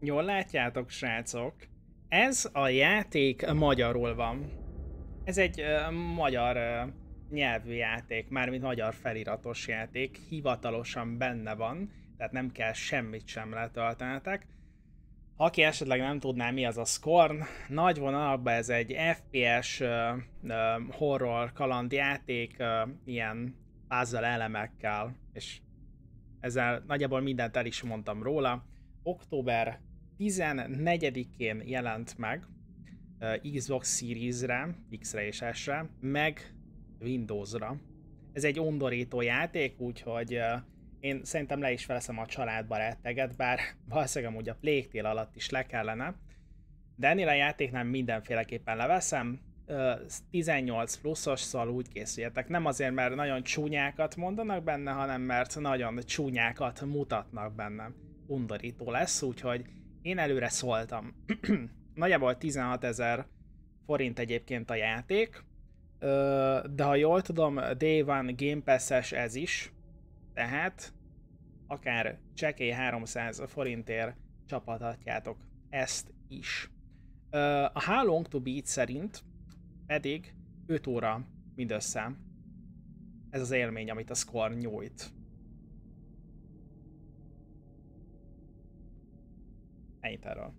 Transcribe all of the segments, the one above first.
Jól látjátok, srácok? Ez a játék magyarul van. Ez egy uh, magyar uh, nyelvű játék, mármint magyar feliratos játék, hivatalosan benne van, tehát nem kell semmit sem letöltenetek. Aki esetleg nem tudná, mi az a Scorn, nagy vonalakban ez egy FPS uh, uh, horror kalandjáték, uh, ilyen puzzle elemekkel, és ezzel nagyjából mindent el is mondtam róla. Október 14-én jelent meg Xbox Series-re, X-re és S-re, meg Windows-ra. Ez egy undorító játék, úgyhogy én szerintem le is feleszem a családbarát bár valószínűleg amúgy a Plague alatt is le kellene. De ennél a játéknál mindenféleképpen leveszem. 18 pluszos, szóval úgy készüljetek. Nem azért, mert nagyon csúnyákat mondanak benne, hanem mert nagyon csúnyákat mutatnak benne. Undorító lesz, úgyhogy én előre szóltam. Nagyjából 16 ezer forint egyébként a játék, de ha jól tudom, Day One Game Pass-es ez is, tehát akár csekély 300 forintért csapathatjátok ezt is. A How Long To Beat szerint pedig 5 óra mindössze. Ez az élmény, amit a Score nyújt. Ennyit erről.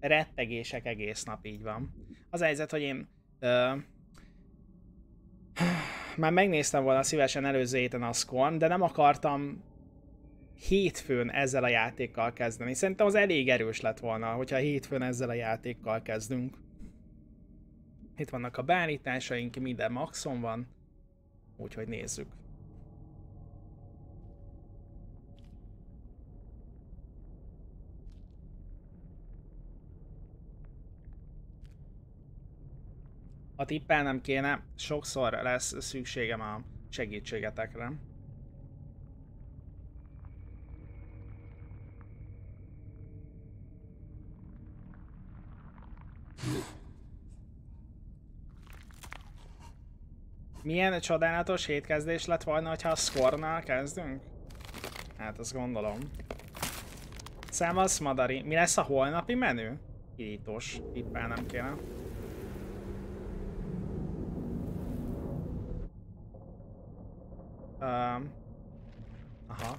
Rettegések egész nap így van. Az helyzet, hogy én ö, már megnéztem volna szívesen előző héten a Scorn, de nem akartam hétfőn ezzel a játékkal kezdeni. Szerintem az elég erős lett volna, hogyha hétfőn ezzel a játékkal kezdünk. Itt vannak a beállításaink, minden maxon van, úgyhogy nézzük. Ha tippelnem kéne, sokszor lesz szükségem a segítségetekre. Milyen csodálatos hétkezdés lett volna, ha a score kezdünk? Hát azt gondolom. Számasz, Madari. Mi lesz a holnapi menü? Irítós. Tippelnem kéne. Um, aha.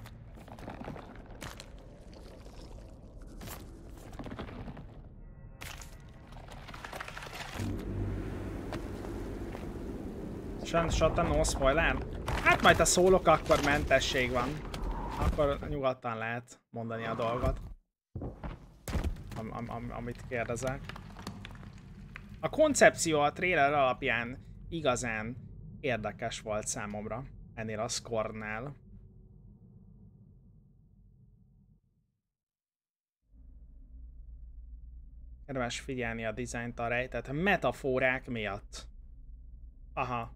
Shot no spoiler? Hát majd ha szólok, akkor mentesség van. Akkor nyugodtan lehet mondani a dolgot. Am, am, am, amit kérdezek. A koncepció a trailer alapján igazán érdekes volt számomra ennél a score-nál. Érdemes figyelni a dizájnt a rejtett metaforák miatt. Aha.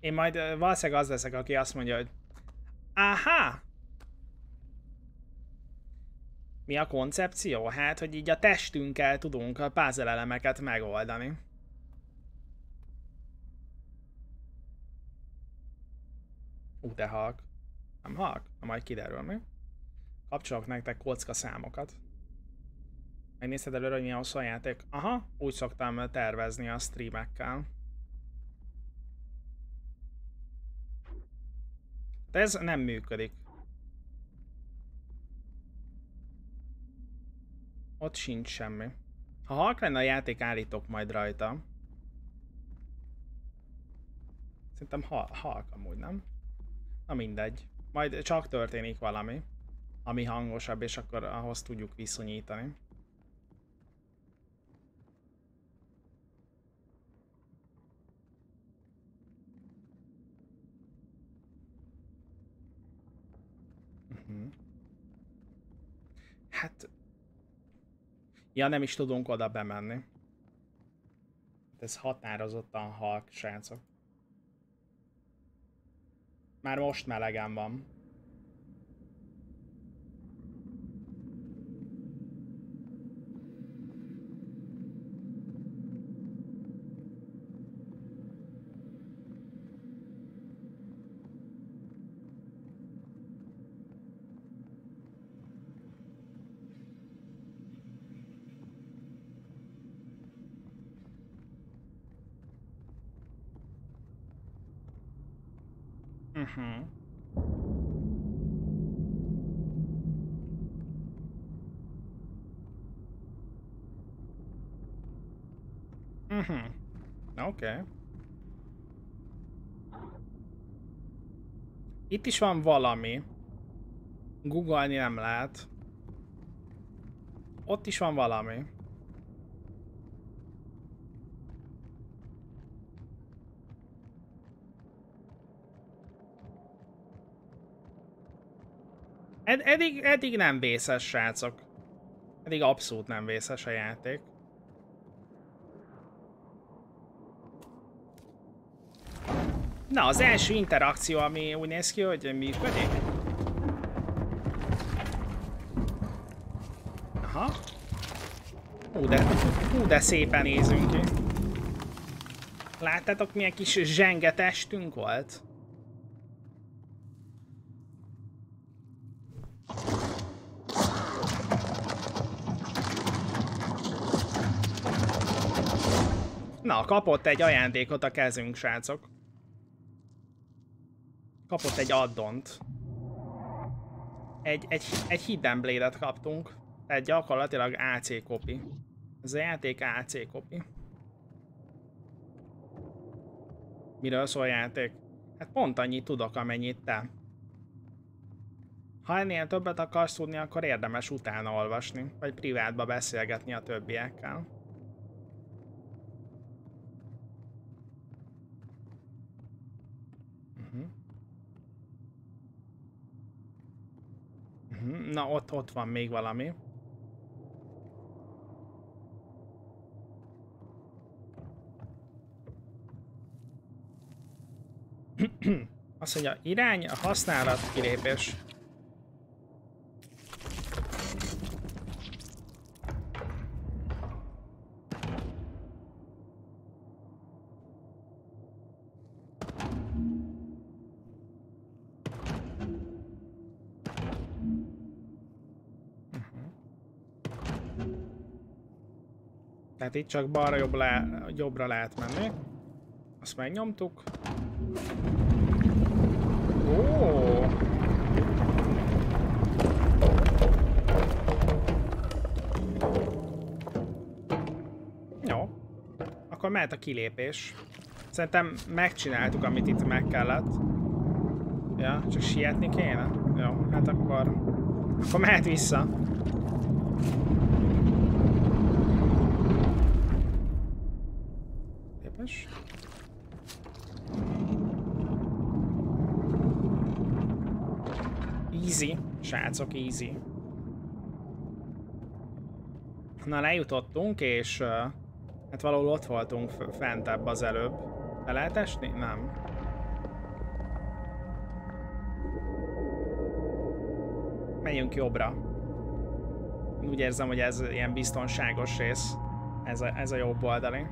Én majd valószínűleg az leszek, aki azt mondja, hogy Aha! Mi a koncepció? Hát, hogy így a testünkkel tudunk a puzzle elemeket megoldani. Ú, de halk. Nem halk? Na majd kiderül mi. Kapcsolok nektek kocka számokat. Megnézted előre, hogy milyen hosszú a játék? Aha, úgy szoktam tervezni a streamekkel. De ez nem működik. Ott sincs semmi. Ha halk lenne a játék, állítok majd rajta. Szerintem ha halk amúgy, nem? Na mindegy. Majd csak történik valami, ami hangosabb, és akkor ahhoz tudjuk viszonyítani. Uh-huh. Hát... Ja, nem is tudunk oda bemenni. Ez határozottan halk, srácok. Már most melegen van. Uh-huh. Uh-huh. Oké. Okay. Itt is van valami. Googolni nem lehet. Ott is van valami. Ed eddig, eddig nem vészes, srácok. Eddig abszolút nem vészes a játék. Na, az első interakció, ami úgy néz ki, hogy működik. Aha. Hú, de, hú, de szépen nézünk ki. Láttátok, milyen kis zsengetestünk volt? Na, kapott egy ajándékot a kezünk, srácok. Kapott egy addont. Egy, egy, egy Hidden Blade-et kaptunk. Tehát gyakorlatilag AC kopi. Ez a játék AC kopi. Miről szól a játék? Hát pont annyit tudok, amennyit te. Ha ennél többet akarsz tudni, akkor érdemes utána olvasni, vagy privátba beszélgetni a többiekkel. Na, ott, ott van még valami. Azt mondja, irány, a használat, kilépés. Tehát itt csak balra jobb le, jobbra lehet menni. Azt megnyomtuk. Ó! Jó. Akkor mehet a kilépés. Szerintem megcsináltuk, amit itt meg kellett. Ja, csak sietni kéne? Jó, hát akkor... Akkor mehet vissza. Képes? Easy, srácok, easy. Na, lejutottunk, és uh, hát valahol ott voltunk fentebb az előbb. Le lehet esni? Nem. Menjünk jobbra. Úgy érzem, hogy ez ilyen biztonságos rész. Ez a, ez a jobb oldali.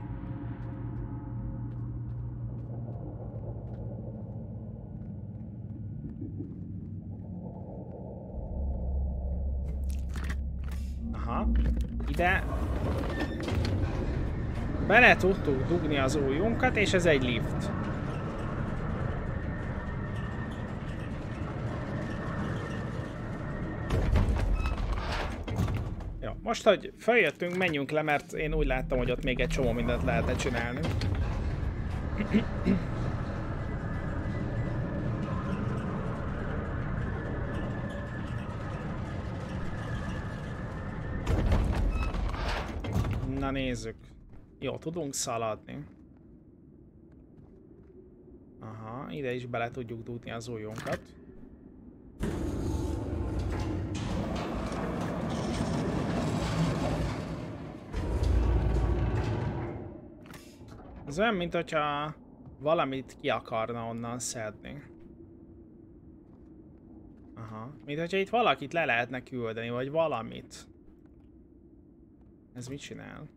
ide bele tudtuk dugni az ujjunkat, és ez egy lift. Jó, most, hogy feljöttünk, menjünk le, mert én úgy láttam, hogy ott még egy csomó mindent lehetne csinálni. Na nézzük. Jó, tudunk szaladni. Aha, ide is bele tudjuk dugni az ujjunkat. Ez olyan, mint hogyha valamit ki akarna onnan szedni. Aha. Mint hogyha itt valakit le lehetne küldeni, vagy valamit. Ez mit csinál?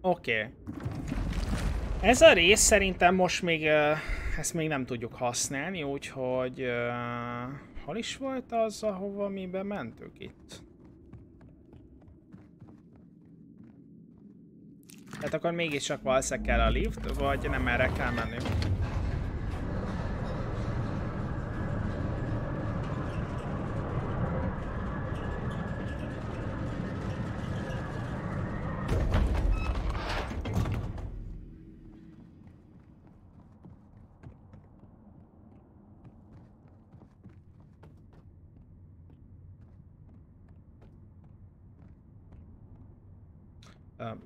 Oké. Okay. Ez a rész szerintem most még, ezt még nem tudjuk használni, úgyhogy hol is volt az, ahova mi bementünk itt? Tehát akkor mégiscsak valószínűleg kell a lift, vagy nem erre kell menni?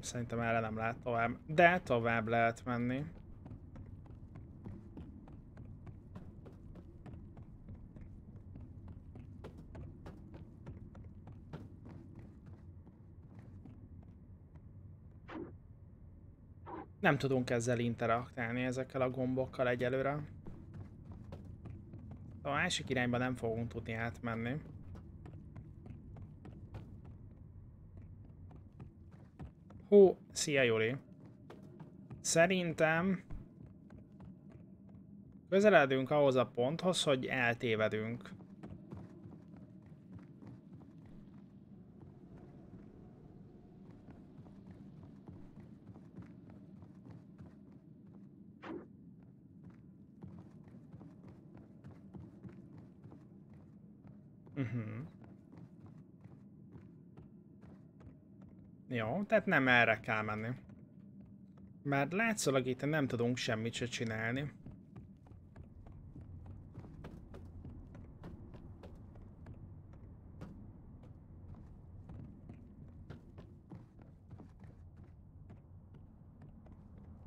Szerintem erre nem lehet tovább. De tovább lehet menni. Nem tudunk ezzel interaktálni ezekkel a gombokkal egyelőre. A másik irányba nem fogunk tudni átmenni. Hú, szia Juli. Szerintem közeledünk ahhoz a ponthoz, hogy eltévedünk. Jó, tehát nem erre kell menni. Mert látszólag itt nem tudunk semmit se csinálni.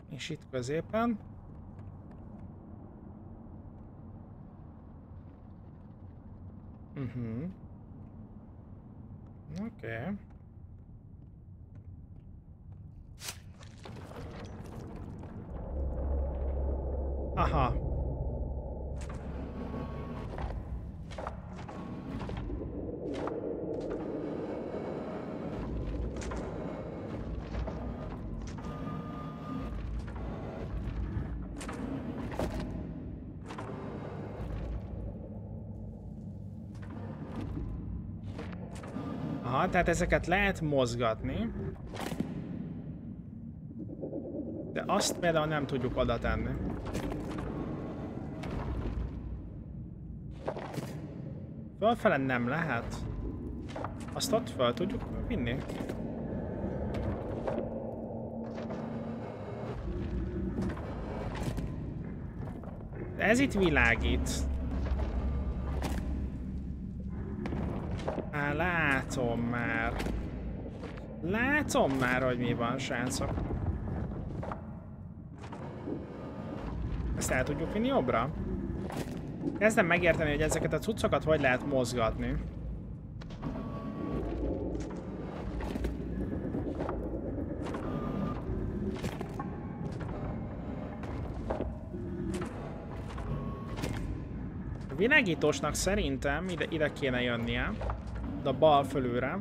És itt középen. Mhm. Uh -huh. Oké. Okay. Aha. Aha, tehát ezeket lehet mozgatni. De azt például nem tudjuk oda tenni. Fölfele nem lehet. Azt ott fel tudjuk vinni? Ez itt világít. Á, látom már. Látom már, hogy mi van, srácok. Ezt el tudjuk vinni jobbra? Kezdem megérteni, hogy ezeket a cuccokat hogy lehet mozgatni. A világítósnak szerintem ide, ide kéne jönnie, de bal fölülre.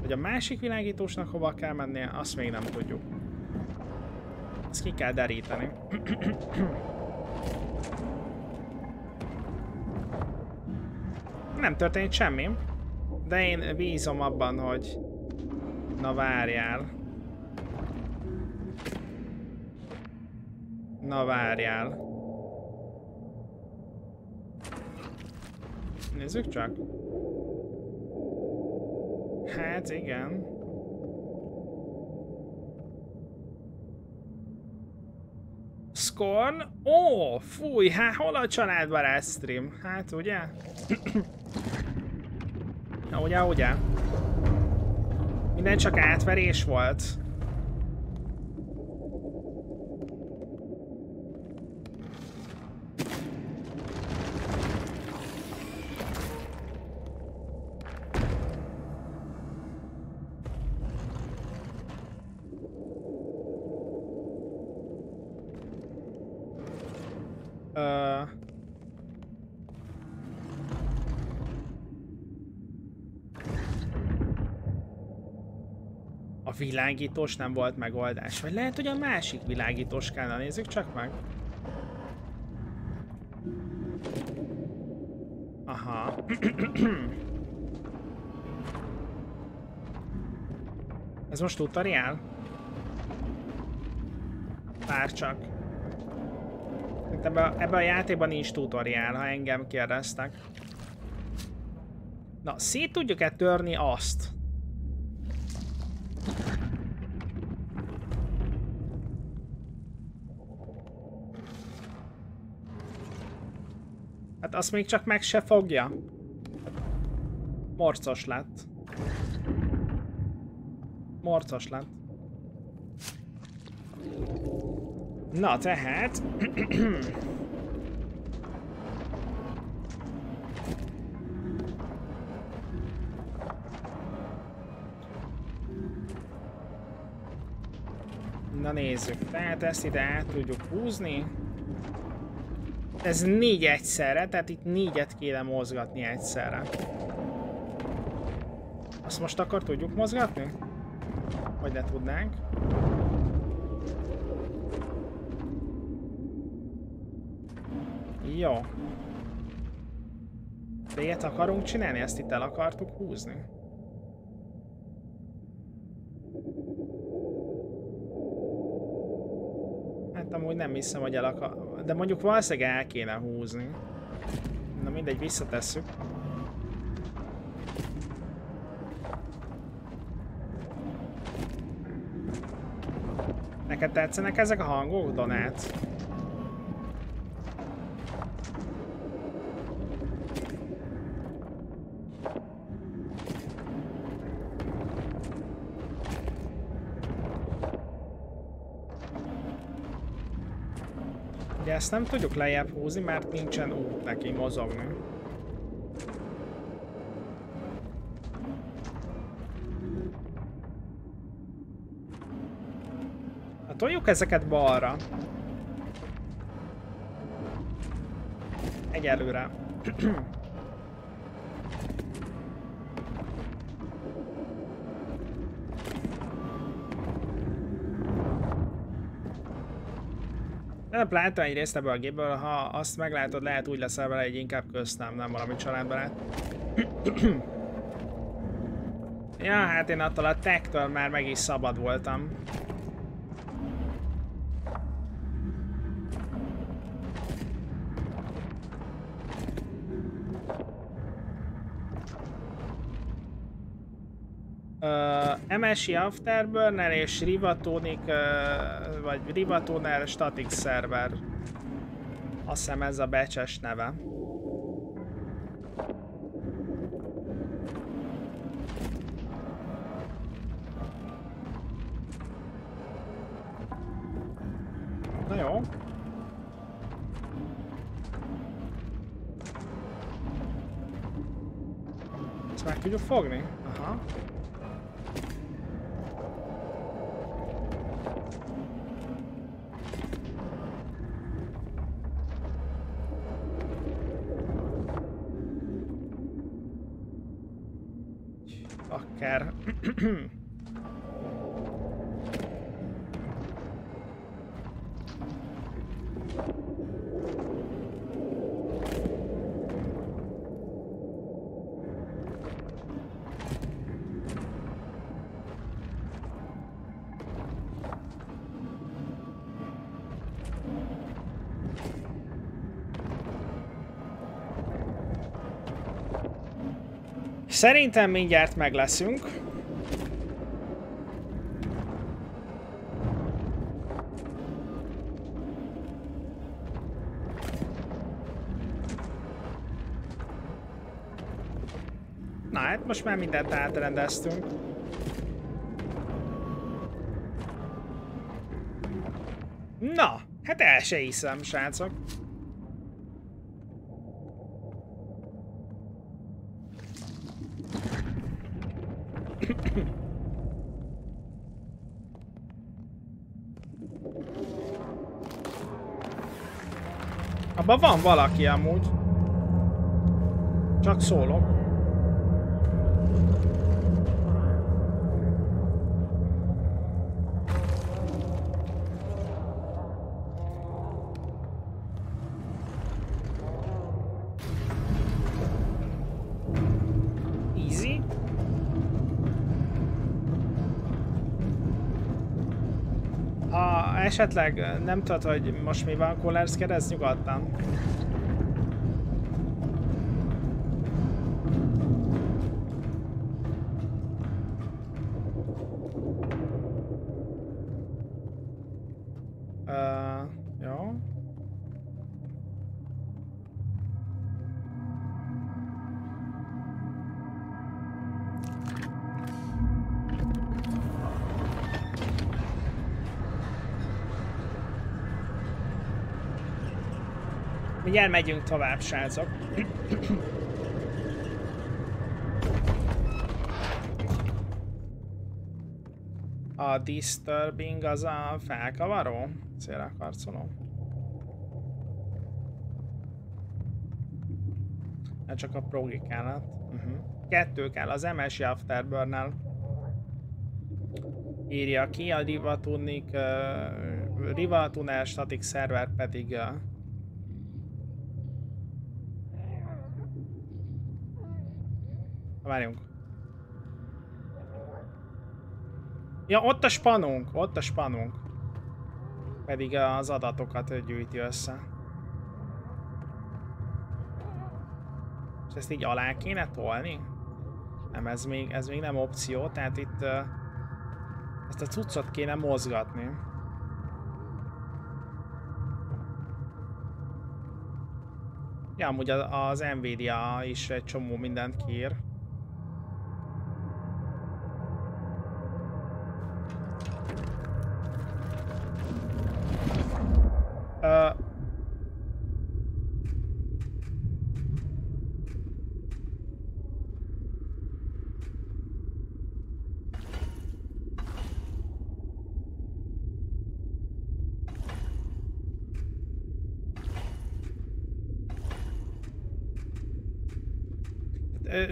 Hogy a másik világítósnak hova kell mennie, azt még nem tudjuk. Ezt ki kell deríteni. nem történt semmi. De én bízom abban, hogy... Na várjál. Na várjál. Nézzük csak. Hát igen. Scorn? Ó, fúj, hát hol a családbarát stream? Hát ugye? Na ugye, ugye? Minden csak átverés volt. Világítós nem volt megoldás. Vagy lehet, hogy a másik világítós kellene. Nézzük csak meg. Aha. Ez most tutoriál? Már csak. Ebben ebbe a játékban nincs tutoriál, ha engem kérdeztek. Na, szét tudjuk-e törni azt? Hát azt még csak meg se fogja. Morcos lett. Morcos lett. Na tehát... Na nézzük, tehát ezt ide át tudjuk húzni. Ez négy egyszerre, tehát itt négyet kéne mozgatni egyszerre. Azt most akkor tudjuk mozgatni? Vagy ne tudnánk? Jó. De ilyet akarunk csinálni? Ezt itt el akartuk húzni? Hát amúgy nem hiszem, hogy el akar... De mondjuk valószínűleg el kéne húzni. Na mindegy, visszatesszük. Neked tetszenek ezek a hangok, Donát? Ugye ezt nem tudjuk lejjebb húzni, mert nincsen út neki mozogni. Hát toljuk ezeket balra. Egyelőre. Nem láttam egy részt ebből a gépből, ha azt meglátod, lehet úgy leszel vele, hogy inkább köszönöm, nem valami családbarát. ja, hát én attól a tektől már meg is szabad voltam. MSI Afterburner és Rivatonic, vagy Rivatoner Static Server. Azt hiszem ez a becses neve. Na jó. Ezt meg tudjuk fogni? Aha. Akár. Szerintem mindjárt meg leszünk. Na hát most már mindent átrendeztünk. Na, hát el se hiszem, srácok. Abban van valaki amúgy. Csak szólok. Esetleg nem tudod, hogy most mi van, Kullers, kérdezz nyugodtan. Mindjárt megyünk tovább, srácok. A disturbing az a felkavaró? Szélrekarcoló. Ez csak a progi kellett. Uh -huh. Kettő kell, az MS Afterburn-nel írja ki, a Riva Tunik, uh, Riva Tunnel Static Server pedig uh, Várjunk. Ja, ott a spanunk, ott a spanunk. Pedig az adatokat gyűjti össze. És ezt így alá kéne tolni? Nem, ez még, ez még nem opció, tehát itt ezt a cuccot kéne mozgatni. Ja, amúgy az Nvidia is egy csomó mindent kír. Uh,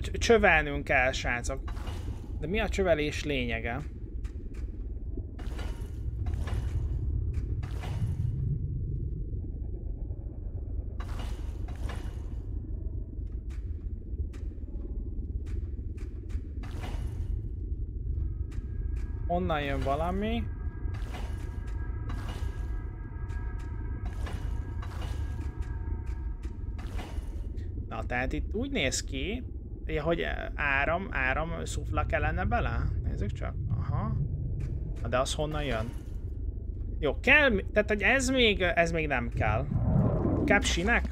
csövelnünk kell, srácok. De mi a csövelés lényege? Onnan jön valami. Na, tehát itt úgy néz ki, Ja, hogy áram, áram, szufla kellene bele? Nézzük csak. Aha. Na de az honnan jön? Jó, kell, tehát hogy ez még, ez még nem kell. Capsinek?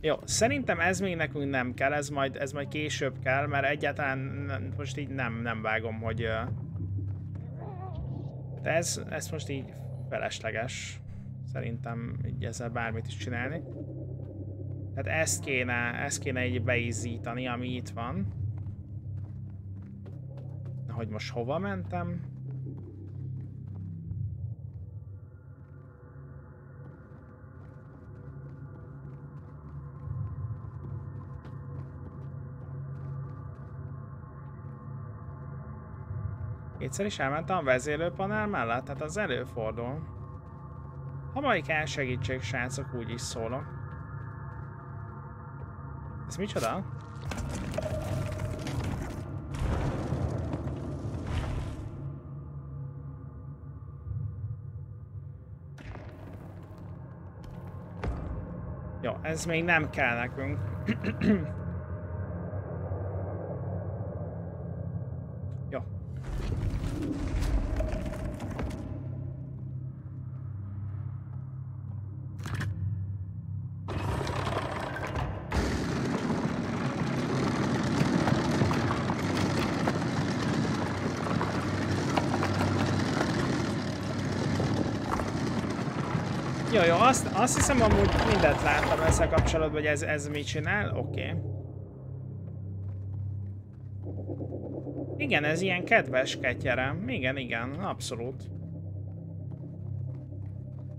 Jó, szerintem ez még nekünk nem kell, ez majd, ez majd később kell, mert egyáltalán most így nem, nem vágom, hogy... De ez, ez most így felesleges. Szerintem így ezzel bármit is csinálni. Tehát ezt kéne, ezt kéne így beízítani, ami itt van. Hogy most hova mentem? Kétszer is elmentem a vezérőpanel mellett, tehát az előfordul. Ha majd kell segítség, srácok, úgy is szólok. Ez micsoda? Jó, ez még nem kell nekünk. azt, hiszem amúgy mindent láttam ezzel kapcsolatban, hogy ez, ez mit csinál. Oké. Okay. Igen, ez ilyen kedves ketyerem. Igen, igen, abszolút.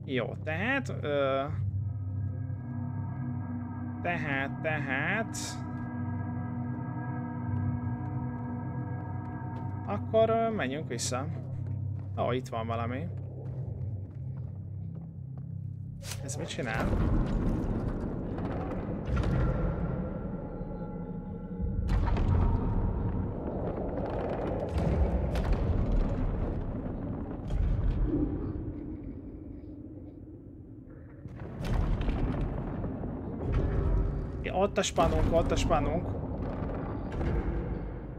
Jó, tehát... Ö... Tehát, tehát... Akkor ö, menjünk vissza. Ó, itt van valami. Ez mit csinál? Ja, ott a spanunk, ott a spanunk.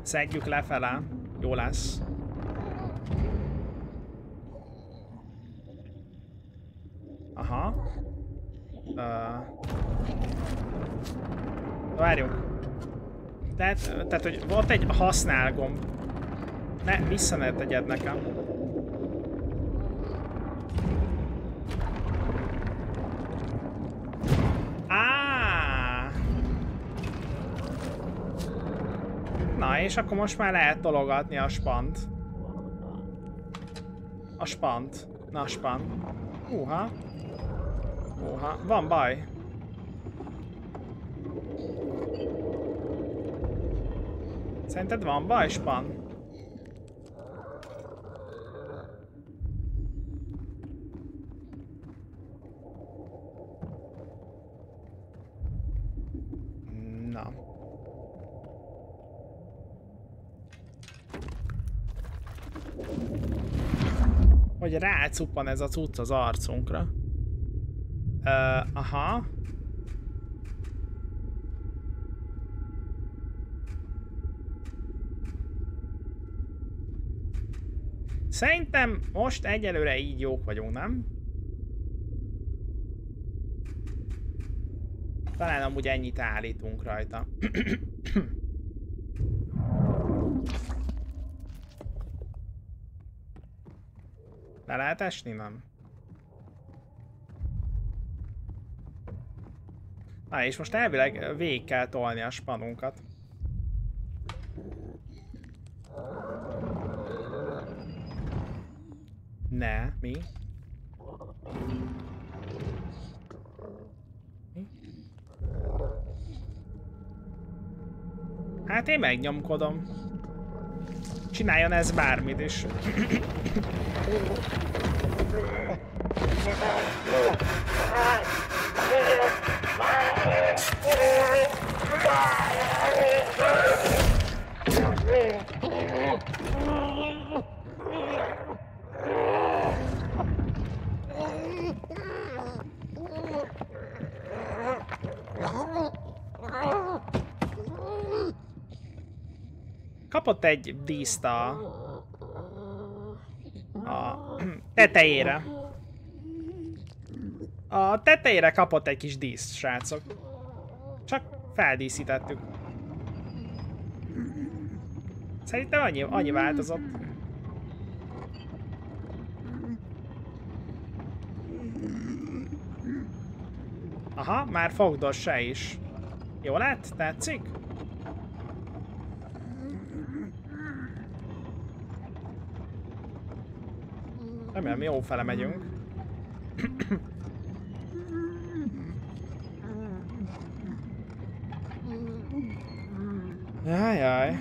Szegjük lefele. Jó lesz. Tehát, tehát, hogy volt egy használ gomb. Ne, vissza ne tegyed nekem. Na, és akkor most már lehet tologatni a spant. A spant. Na, a span. Húha. Húha. Van baj. Szerinted van baj, span? hogy rácuppan ez a cucc az arcunkra. Uh, aha. Szerintem most egyelőre így jók vagyunk, nem? Talán amúgy ennyit állítunk rajta. Le lehet esni, nem? Na, és most elvileg végig kell tolni a spanunkat. Ne, mi? mi? Hát én megnyomkodom. Csináljon ez bármit is. Kapott egy díszt a, a tetejére. A tetejére kapott egy kis díszt, srácok. Csak feldíszítettük. Szerintem annyi, annyi változott. Aha, már fogdos se is. Jó lett? Tetszik? Remélem jó fele megyünk. Jajjaj.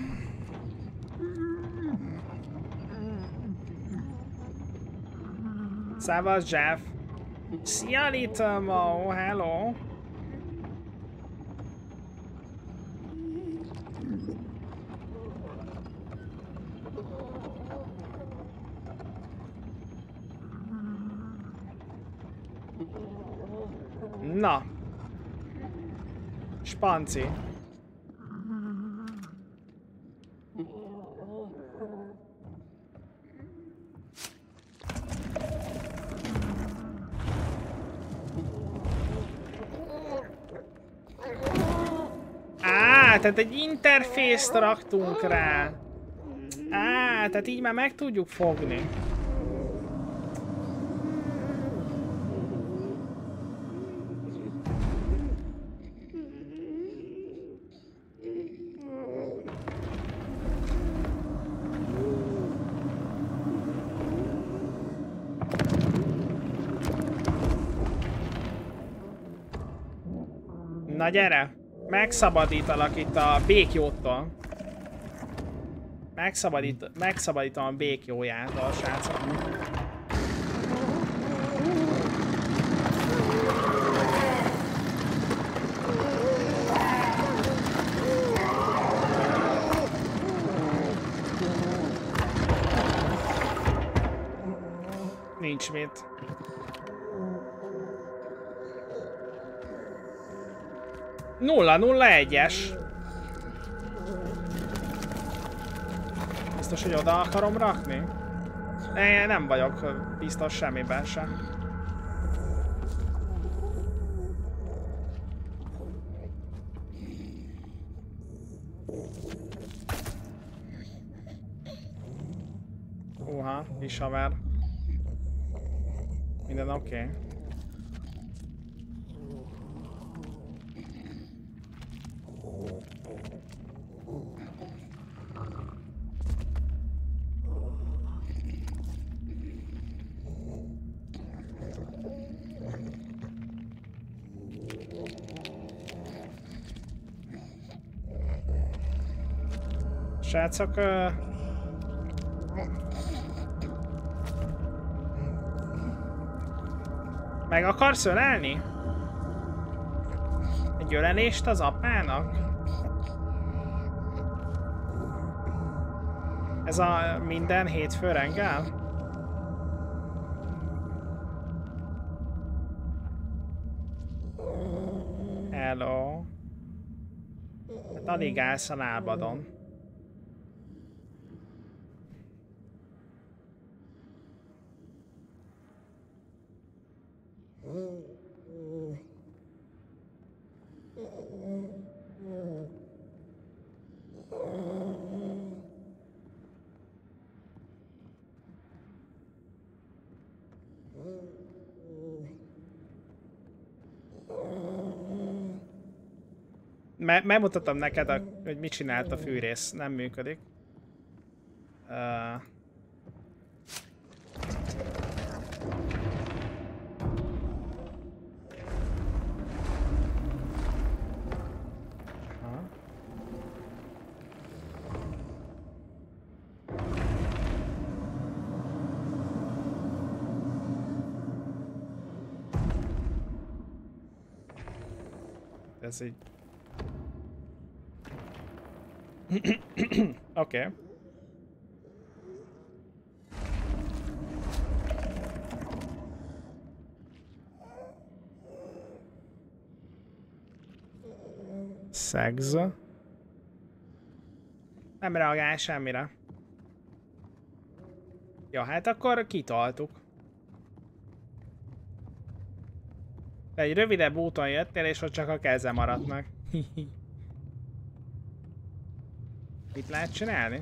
Szevasz, Jeff! Szia, Little Mo! Hello! Na. Spanci. Á, tehát egy interfészt raktunk rá. Á, tehát így már meg tudjuk fogni. Na gyere! Megszabadítalak itt a békjótól. Megszabadít, megszabadítom a békjójától, srácok. Nincs mit. 001-es. Biztos, hogy oda akarom rakni? Én nem vagyok biztos semmiben sem. Uha, kis haver. Minden oké. Okay. Srácok, Meg akarsz ölelni? Egy ölelést az apának? Ez a minden hétfő reggel? Hello. Hát alig állsz a lábadon. Me megmutatom neked, a, hogy mit csinált a fűrész. Nem működik. Uh, ez így okay. Sex. Nem reagál semmire. Ja, hát akkor kitaltuk. De egy rövidebb úton jöttél, és ott csak a keze maradt meg. Mit lehet csinálni?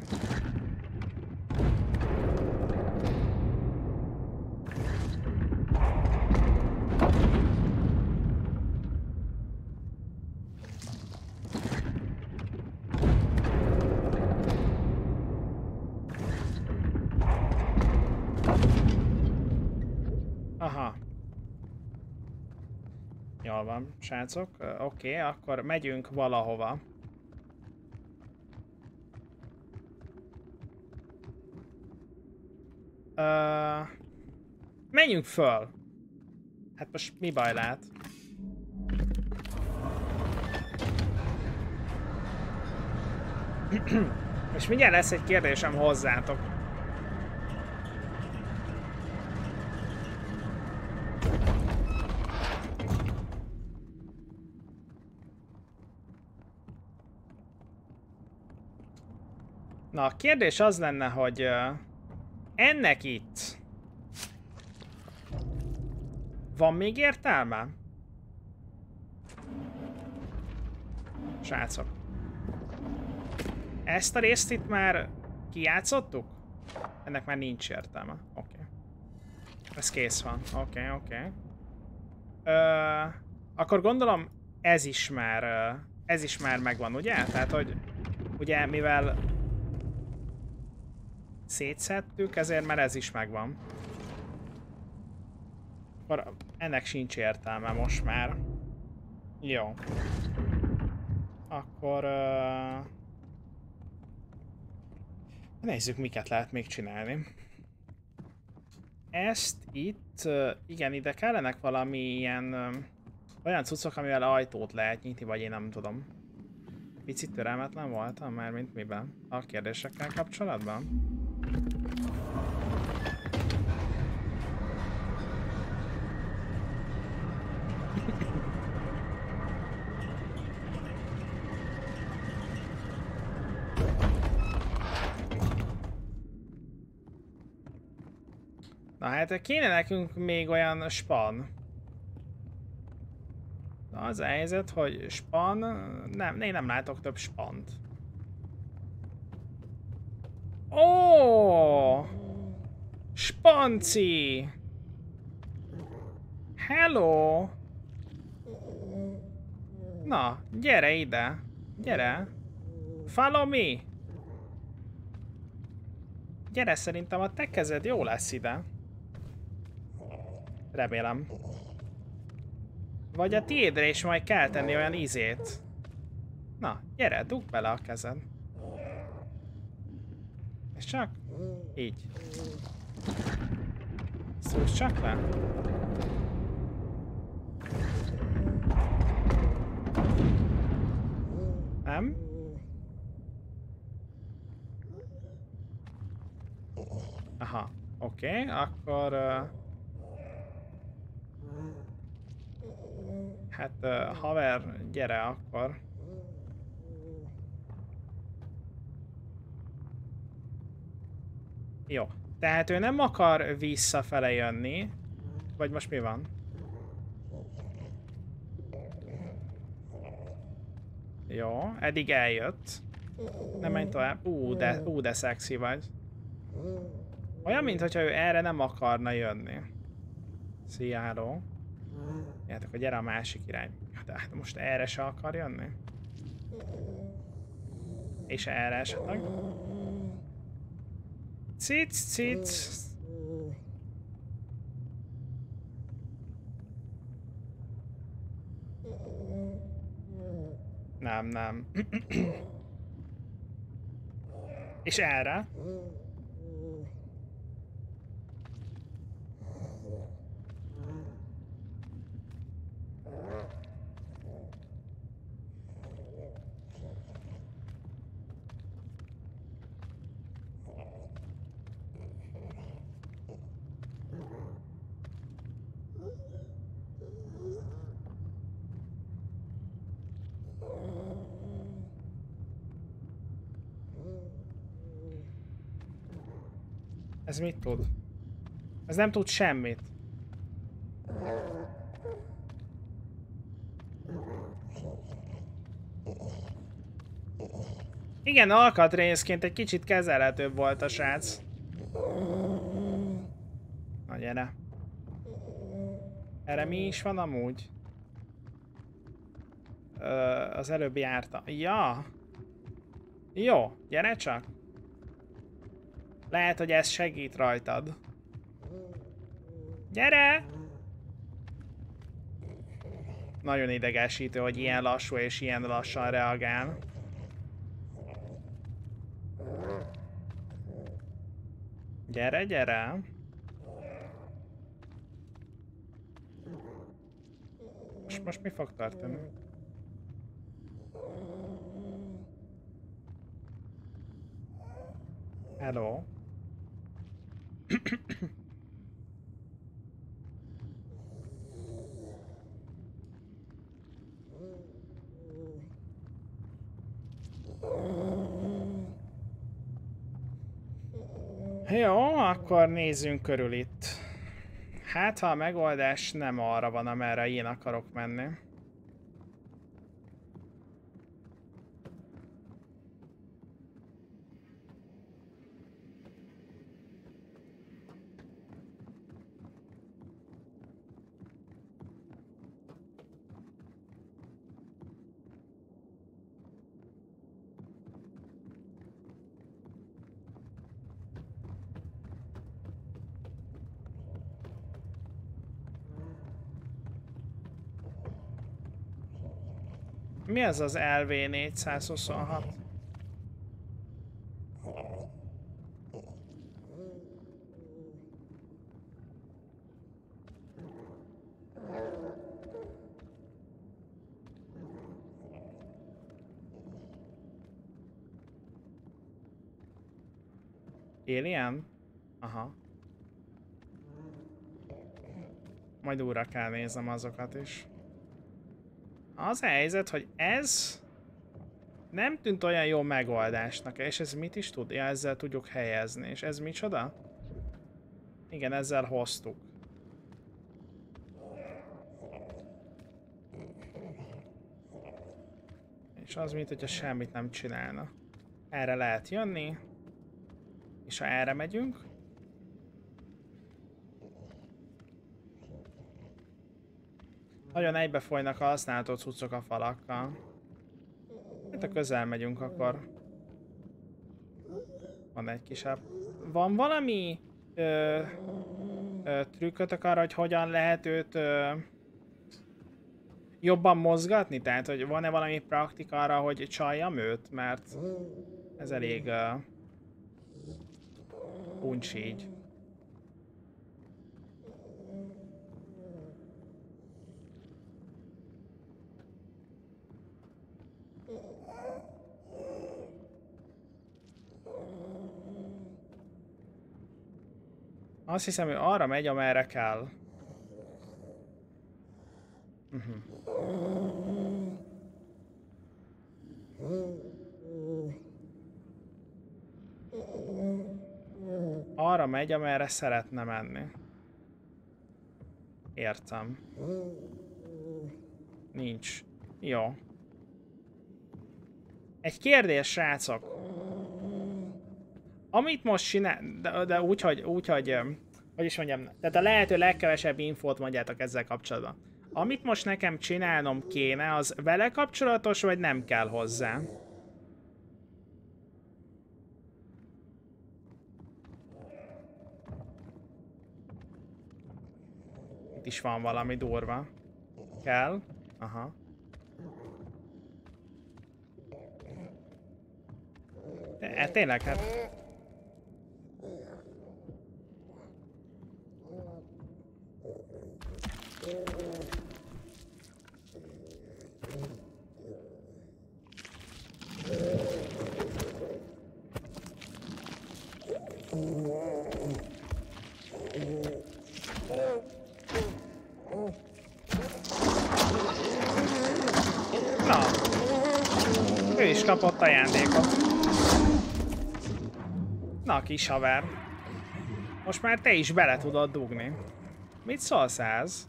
Van, srácok. Oké, okay, akkor megyünk valahova. Uh, menjünk föl. Hát most mi baj lát? És mindjárt lesz egy kérdésem hozzátok. Na, a kérdés az lenne, hogy... Uh, ennek itt van még értelme? Srácok. Ezt a részt itt már kijátszottuk? Ennek már nincs értelme. Oké. Okay. Ez kész van. Oké, okay, oké. Okay. akkor gondolom ez is már, ez is már megvan, ugye? Tehát, hogy ugye mivel szétszettük, ezért már ez is megvan. Akkor ennek sincs értelme most már. Jó. Akkor... Uh... Nézzük, miket lehet még csinálni. Ezt itt, igen, ide kellenek valami ilyen olyan cuccok, amivel ajtót lehet nyitni, vagy én nem tudom. Picit türelmetlen voltam már, mint miben? A kérdésekkel kapcsolatban? Na hát kéne nekünk még olyan span. Na az a helyzet, hogy span... Nem, én nem látok több spant. Ó! Oh! Spanci! Hello! Na, gyere ide! Gyere! Follow me! Gyere, szerintem a te kezed jó lesz ide. Remélem. Vagy a tiédre is majd kell tenni olyan izét. Na, gyere, dugd bele a kezed. És csak? Így. Szúrj csak le. Nem? Aha, oké, okay, akkor... Uh... Hát uh, haver, gyere akkor. Jó. Tehát ő nem akar visszafele jönni. Vagy most mi van? Jó, eddig eljött. Nem menj tovább. Ú, de, ú, de szexi vagy. Olyan, mintha ő erre nem akarna jönni. Szia, hello. Játok, hogy gyere a másik irány. De hát most erre se akar jönni? És erre esetleg? Cic, cic. Nem, nem. És erre? Ez mit tud? Ez nem tud semmit. Igen, alkatrészként egy kicsit kezelhetőbb volt a srác. Na gyere. Erre mi is van amúgy? Ö, az előbb járta. Ja. Jó, gyere csak. Lehet, hogy ez segít rajtad. Gyere! Nagyon idegesítő, hogy ilyen lassú és ilyen lassan reagál. Gyere, gyere! Most, most mi fog történni? Hello? Jó, akkor nézzünk körül itt. Hát, ha a megoldás nem arra van, amerre én akarok menni. Mi ez az LV 426? Alien? Aha. Majd újra kell néznem azokat is. Az a helyzet, hogy ez nem tűnt olyan jó megoldásnak, és ez mit is tud? Ja, ezzel tudjuk helyezni, és ez micsoda? Igen, ezzel hoztuk. És az, mint hogyha semmit nem csinálna. Erre lehet jönni. És ha erre megyünk, Nagyon egybefolynak a használható cuccok a falakkal. Hát a közel megyünk akkor. Van egy kisebb. Van valami ö, ö, trükkötök arra, hogy hogyan lehet őt ö, jobban mozgatni? Tehát, hogy van-e valami praktika arra, hogy csaljam őt? Mert ez elég uh, uncsi így. Azt hiszem, hogy arra megy, amerre kell. Uh-huh. Arra megy, amerre szeretne menni. Értem. Nincs. Jó. Egy kérdés, srácok. Amit most csinál, de, de úgy, hogy, úgy, hogy, hogy is mondjam, tehát a lehető legkevesebb infót mondjátok ezzel kapcsolatban. Amit most nekem csinálnom kéne, az vele kapcsolatos, vagy nem kell hozzá? Itt is van valami durva. Kell? Aha. E, tényleg, hát... Na. Ő is kapott ajándékot. Na, kis haver. Most már te is bele tudod dugni. Mit szólsz ez?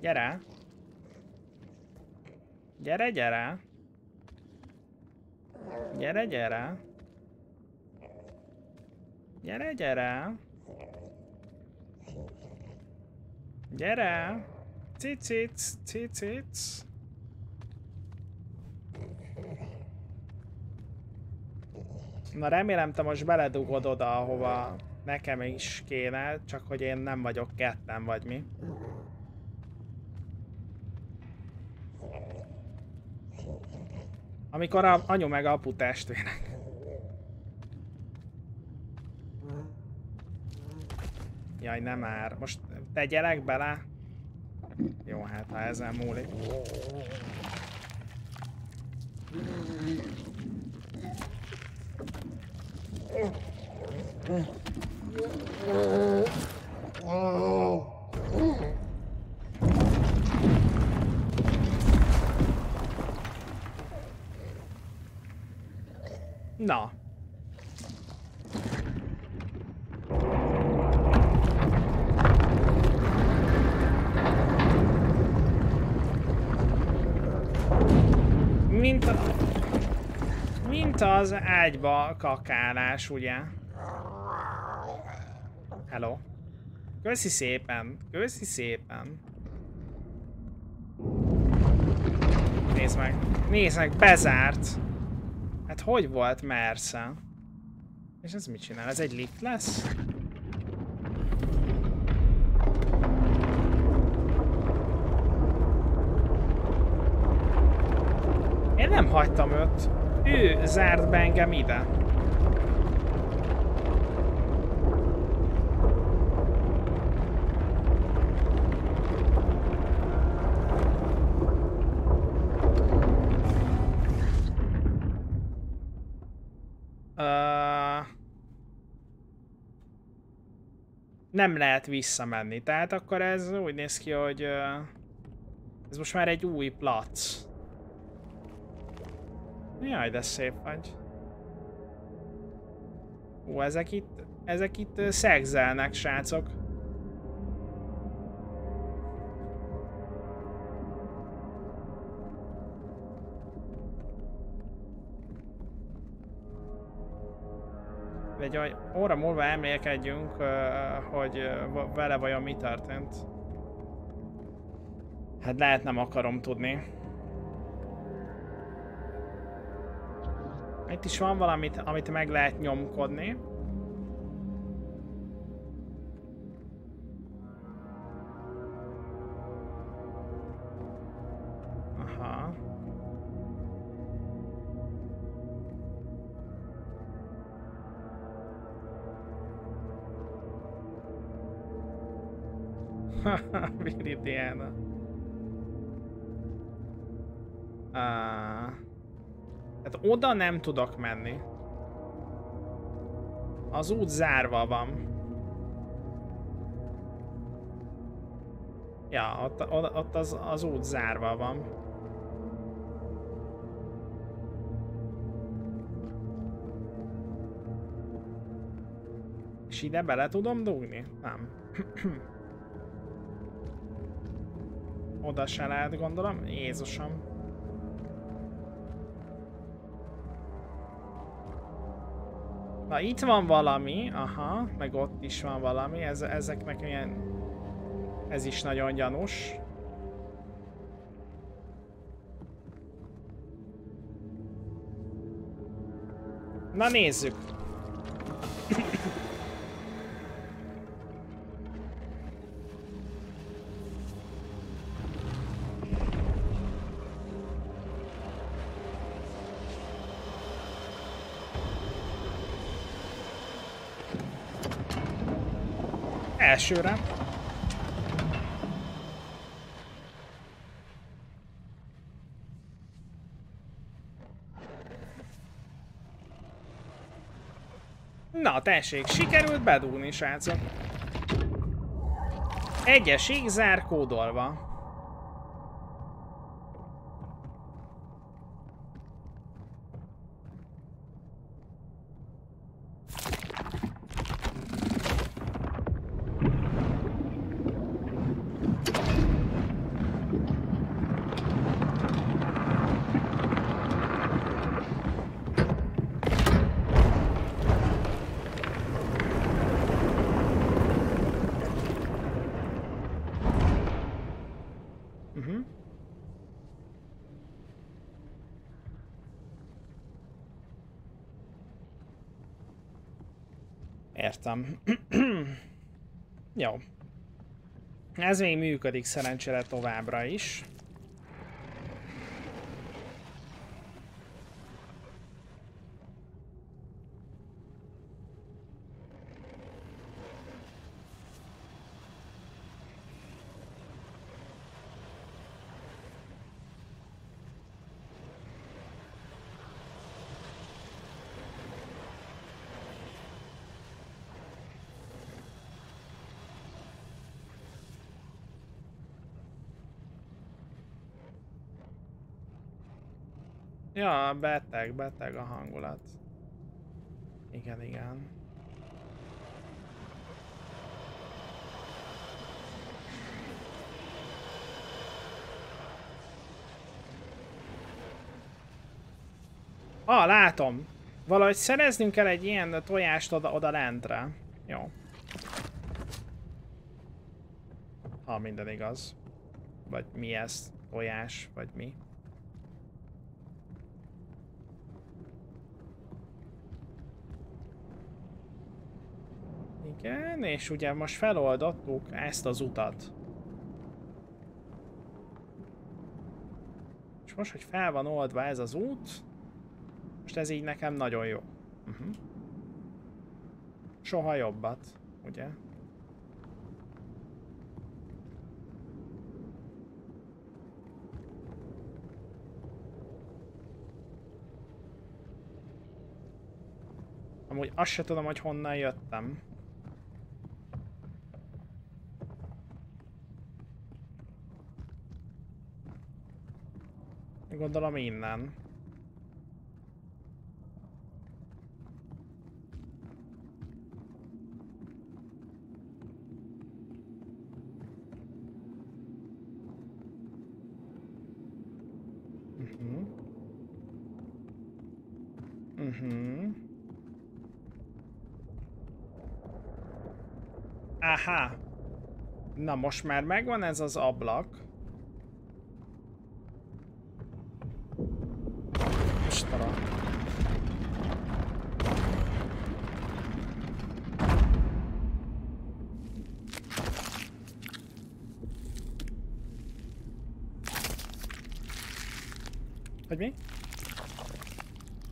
Gyere. Gyere, gyere. Gyere, gyere. Gyere, gyere. Gyere. Cicic, cicic. Na remélem te most beledugod oda, ahova nekem is kéne, csak hogy én nem vagyok ketten, vagy mi. Amikor a anyu meg a apu testvérek. Jaj, nem már. Most tegyelek bele? Jó, hát ha ezen múlik. Na. Mint a... Mint az ágyba kakálás, ugye? Hello. Köszi szépen. Köszi szépen. Nézd meg. Nézd meg, bezárt. Hát hogy volt Mersze? És ez mit csinál? Ez egy lift lesz? Én nem hagytam őt. Ő zárt be engem ide. Nem lehet visszamenni. Tehát akkor ez úgy néz ki, hogy ez most már egy új plac. Jaj, de szép vagy. Ó, ezek itt, Ezek itt szegzelnek, srácok. Egy óra múlva emlékedjünk, hogy vele vajon mi történt. Hát lehet nem akarom tudni. Itt is van valamit, amit meg lehet nyomkodni. Viridiana. Ah. Hát oda nem tudok menni. Az út zárva van. Ja, ott, ott, ott az, az út zárva van. És ide bele tudom dugni? Nem. Oda se lehet gondolom? Jézusom. Na itt van valami, aha, meg ott is van valami, ez, ezeknek ilyen... Ez is nagyon gyanús. Na nézzük. Elsőre. Na tessék, sikerült bedúlni, srácok. Egyesig zár kódolva. Értem. Jó. Ez még működik szerencsére továbbra is. Ja, beteg, beteg a hangulat. Igen, igen. Ah, látom. Valahogy szereznünk kell egy ilyen tojást oda, oda lentre. Jó. Ha minden igaz. Vagy mi ez? Tojás, vagy mi? Igen, és ugye most feloldottuk ezt az utat. És most, hogy fel van oldva ez az út, most ez így nekem nagyon jó. Uh -huh. Soha jobbat, ugye? Amúgy azt se tudom, hogy honnan jöttem. Gondolom innen. Mhm. Mhm. Aha. Na most már megvan ez az ablak.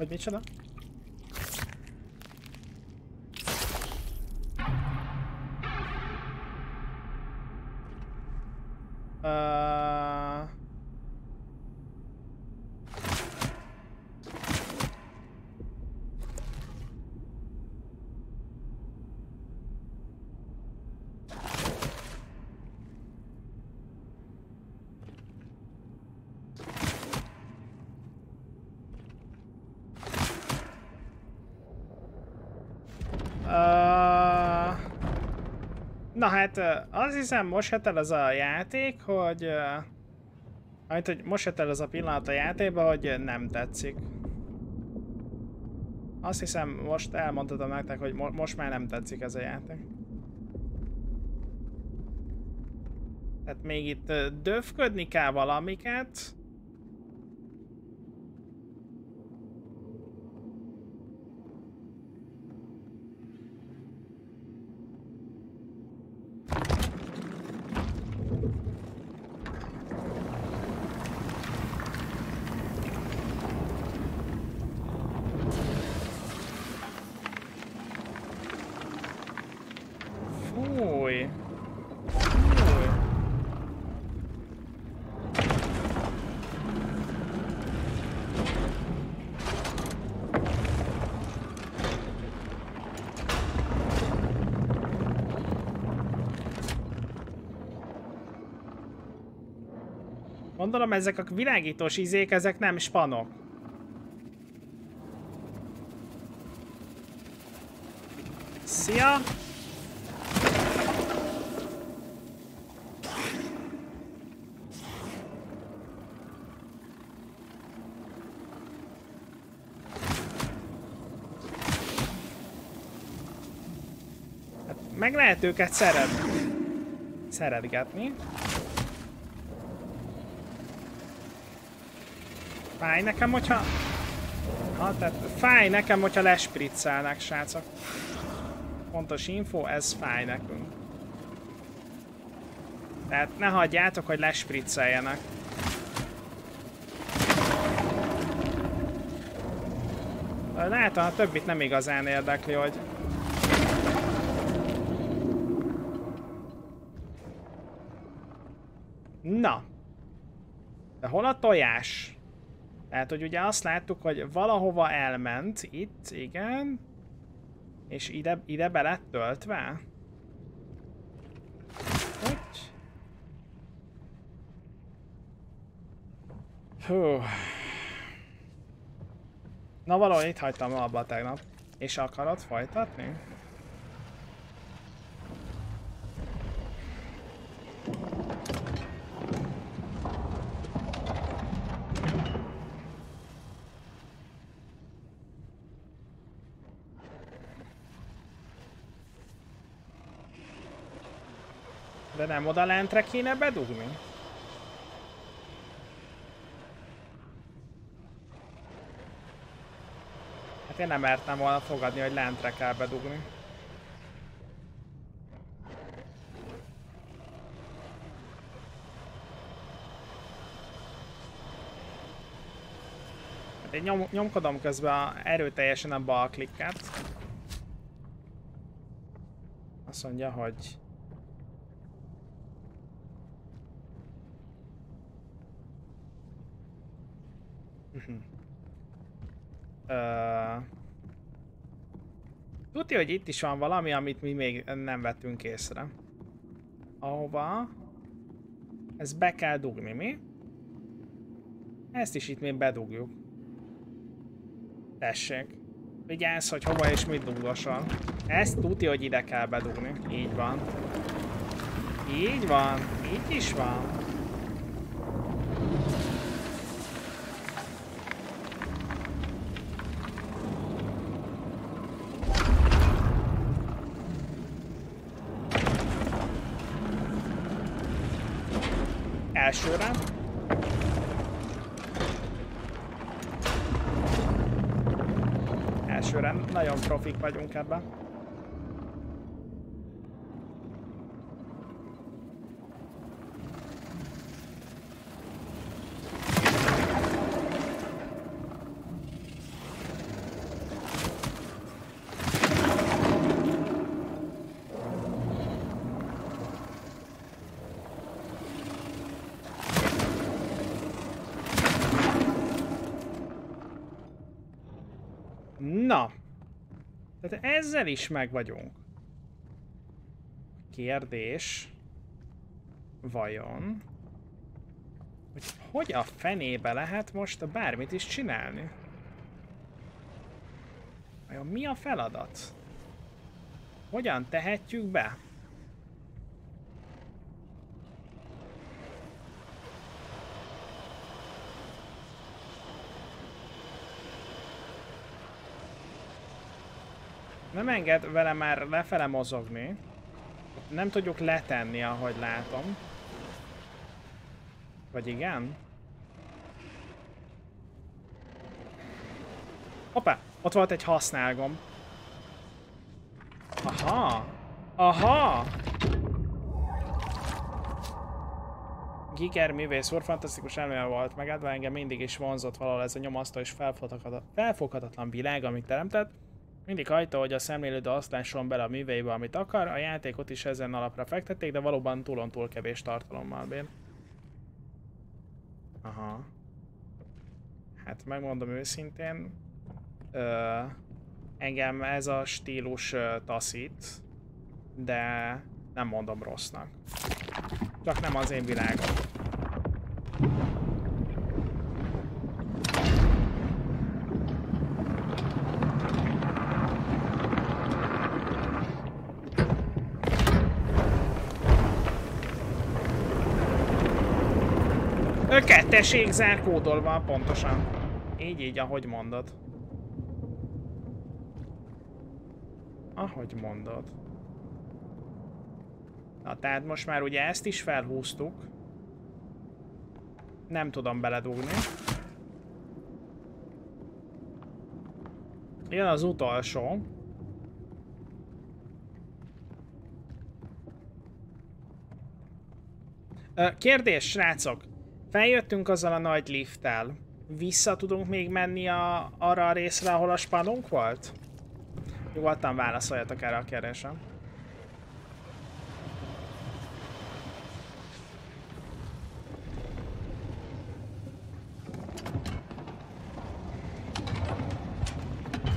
Hogy micsoda? Uh... na hát az hiszem most jött el az a játék, hogy... Amit, hogy most jött el az a pillanat a játékban, hogy nem tetszik. Azt hiszem most elmondhatom nektek, hogy mo most már nem tetszik ez a játék. Tehát még itt döfködni kell valamiket. Fúj. Fúj. Gondolom ezek a világítós izék, ezek nem spanok. Szia! Hát meg lehet őket szeret... szeretgetni. Fáj nekem, hogyha... Ha, tehát fáj nekem, hogyha lespriccelnek, srácok. Pontos info, ez fáj nekünk. Tehát ne hagyjátok, hogy lespricceljenek. Látom, a többit nem igazán érdekli, hogy... Na. De hol a tojás? Tehát, hogy ugye azt láttuk, hogy valahova elment, itt, igen. És ide, ide be lett töltve? Hogy? Hú. Na valahogy itt hagytam abba tegnap. És akarod folytatni? Nem oda lentre kéne bedugni? Hát én nem mertem volna fogadni, hogy lentre kell bedugni. Hát én nyom, nyomkodom közben erőteljesen a bal klikket. Azt mondja, hogy Uh, tudja, hogy itt is van valami, amit mi még nem vettünk észre. Ahova ezt be kell dugni, mi? Ezt is itt még bedugjuk. Tessék. Vigyázz, hogy hova és mit dugdosol. Ezt tudja, hogy ide kell bedugni. Így van. Így van. Így is van. Elsőre. Elsőre profik vagyunk ebben. Na. Tehát ezzel is meg vagyunk. Kérdés. Vajon? Hogy hogy a fenébe lehet most bármit is csinálni? Vajon mi a feladat? Hogyan tehetjük be? Nem enged vele már lefele mozogni. Nem tudjuk letenni, ahogy látom. Vagy igen? Hoppá! Ott volt egy használgom. Aha! Aha! Giger művész úr, fantasztikus elméle volt megadva, engem mindig is vonzott valahol ez a nyomasztó és felfoghatatlan világ, amit teremtett. Mindig hagyta, hogy a szemlélődő azt lásson bele a műveibe, amit akar, a játékot is ezen alapra fektették, de valóban túlon túl kevés tartalommal bír. Aha. Hát megmondom őszintén, ö, engem ez a stílus ö, taszít, de nem mondom rossznak. Csak nem az én világom. Kettesség zárkódolva, pontosan. Így, így, ahogy mondod. Ahogy mondod. Na, tehát most már ugye ezt is felhúztuk. Nem tudom beledugni. Jön az utolsó. Kérdés, srácok. Feljöttünk azzal a nagy lifttel. Vissza tudunk még menni a, arra a részre, ahol a spanunk volt? Nyugodtan válaszoljatok erre a kérdésre.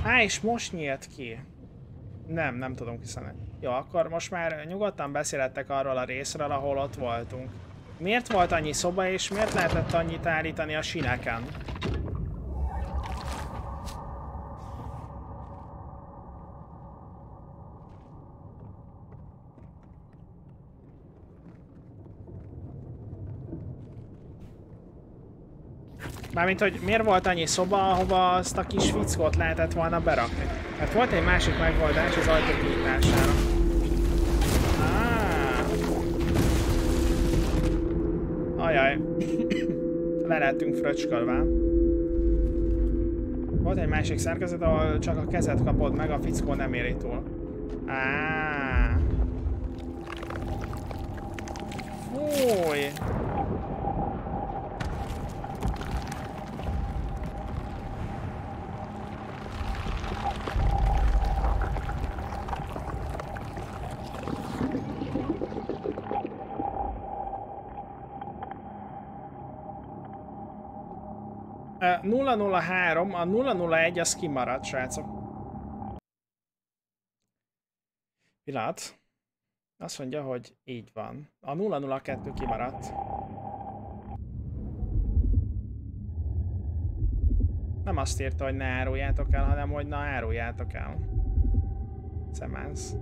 Á, és most nyílt ki. Nem, nem tudom kiszállni. Jó, akkor most már nyugodtan beszélettek arról a részről, ahol ott voltunk. Miért volt annyi szoba, és miért lehetett annyit állítani a sineken? Mármint, hogy miért volt annyi szoba, ahova azt a kis fickót lehetett volna berakni. Hát volt egy másik megoldás az ajtók nyitására. Ajaj. Le lehetünk fröcskolva. Volt egy másik szerkezet, ahol csak a kezet kapod meg, a fickó nem éri túl. Á. Fúj. 003, a 001 az kimaradt, srácok. Pillanat. Azt mondja, hogy így van. A 002 kimaradt. Nem azt írta, hogy ne áruljátok el, hanem hogy na áruljátok el. Szemánsz.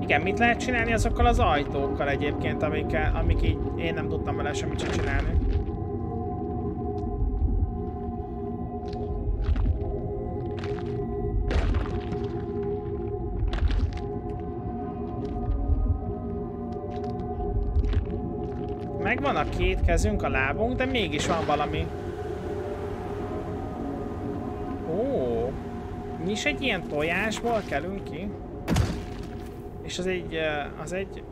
Igen, mit lehet csinálni azokkal az ajtókkal egyébként, amik, amik így én nem tudtam vele semmit sem csinálni. Megvan a két kezünk, a lábunk, de mégis van valami. Ó, mi is egy ilyen tojásból kelünk ki? És az egy, az egy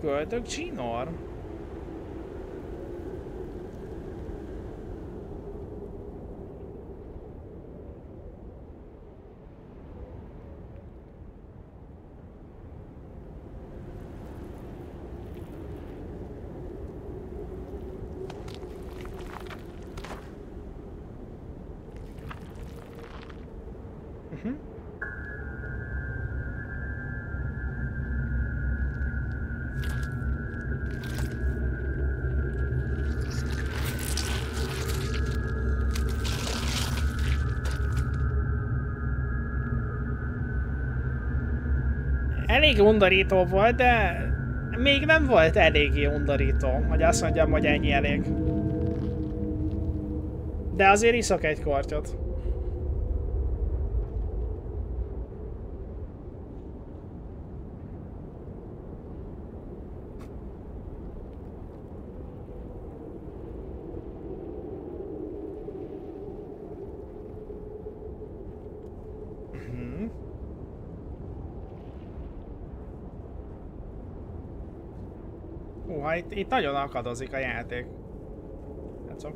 köldök csinor? elég undorító volt, de még nem volt eléggé undorító, hogy azt mondjam, hogy ennyi elég. De azért iszok egy kortyot. Itt, itt nagyon akadozik a játék. Látszok.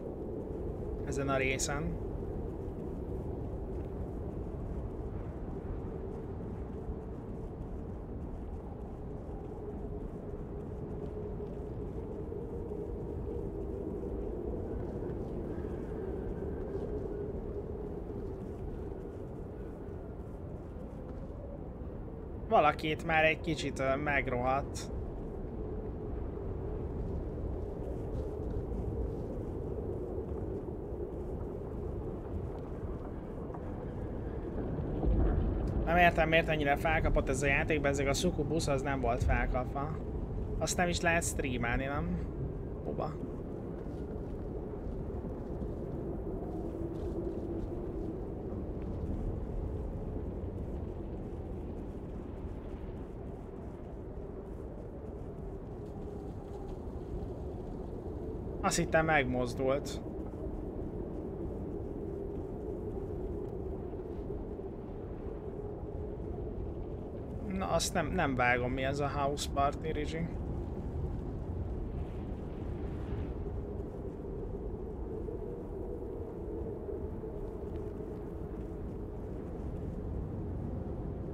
Ezen a részen. Valakit már egy kicsit megrohadt. Nem értem, miért ennyire felkapott ez a játékban, ezek a Sukubusz az nem volt felkapva. Azt nem is lehet streamelni, nem? Hova? Azt hittem megmozdult. Azt nem, nem vágom, mi ez a house party, Rizsi.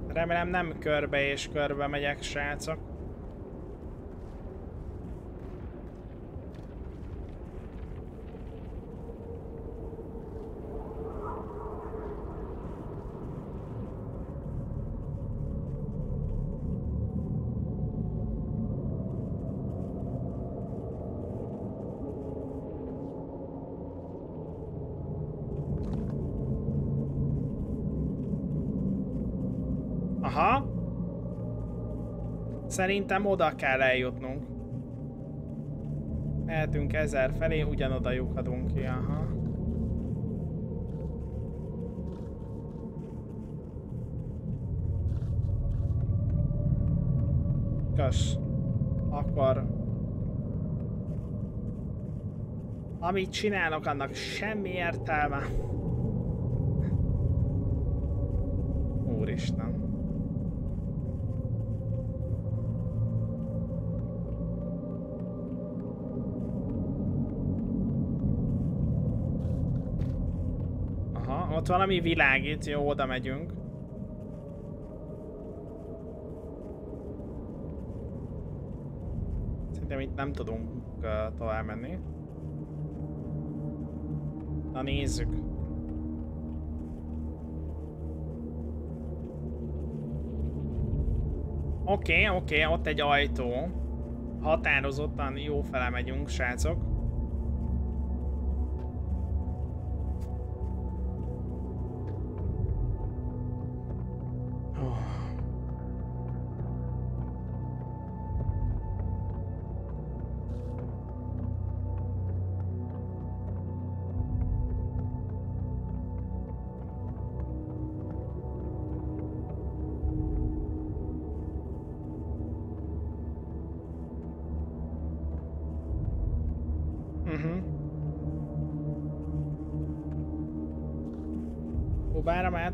Remélem nem körbe és körbe megyek, srácok. Szerintem oda kell eljutnunk. Mehetünk ezer felé, ugyanoda lyukadunk ki, aha. Kösz. Akkor... Amit csinálok, annak semmi értelme. Úristen. Ott valami világít, jó, oda megyünk. Szerintem itt nem tudunk uh, tovább menni. Na nézzük. Oké, okay, oké, okay, ott egy ajtó. Határozottan jó fele megyünk, srácok.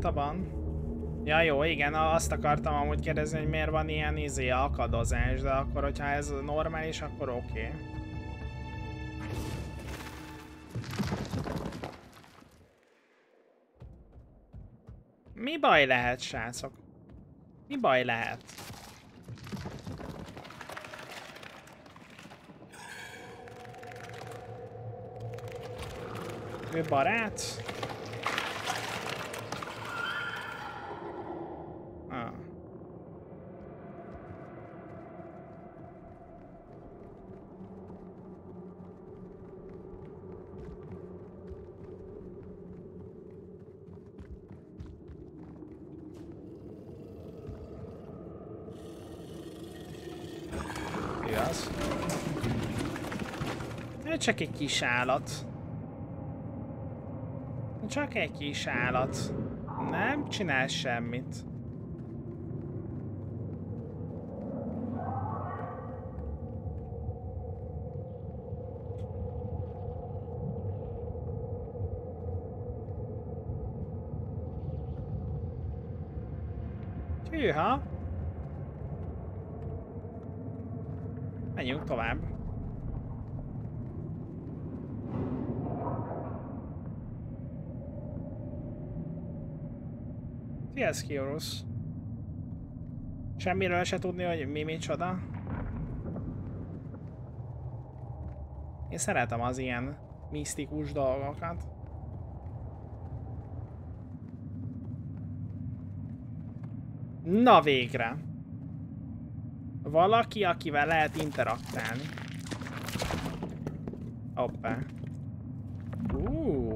Kubára mehet a ban? Ja jó, igen, azt akartam amúgy kérdezni, hogy miért van ilyen izé akadozás, de akkor, hogyha ez normális, akkor oké. Okay. Mi baj lehet, srácok? Mi baj lehet? Ő barát? Csak egy kis állat. Csak egy kis állat. Nem csinál semmit. Hűha! Menjünk tovább. Ez ki orosz? Semmiről se tudni, hogy mi micsoda. Én szeretem az ilyen misztikus dolgokat. Na végre! Valaki, akivel lehet interaktálni. Hoppá. Uh.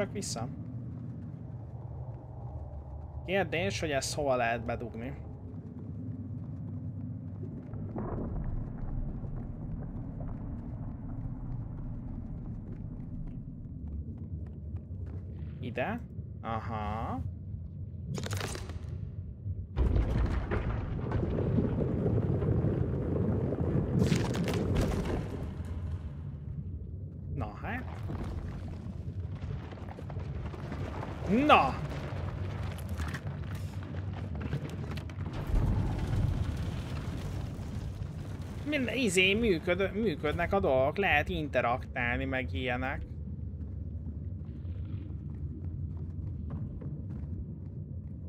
Csak vissza. Kérdés, hogy ezt hova lehet bedugni. Ide? Aha. Na! Minden izé működ, működnek a dolgok, lehet interaktálni, meg ilyenek.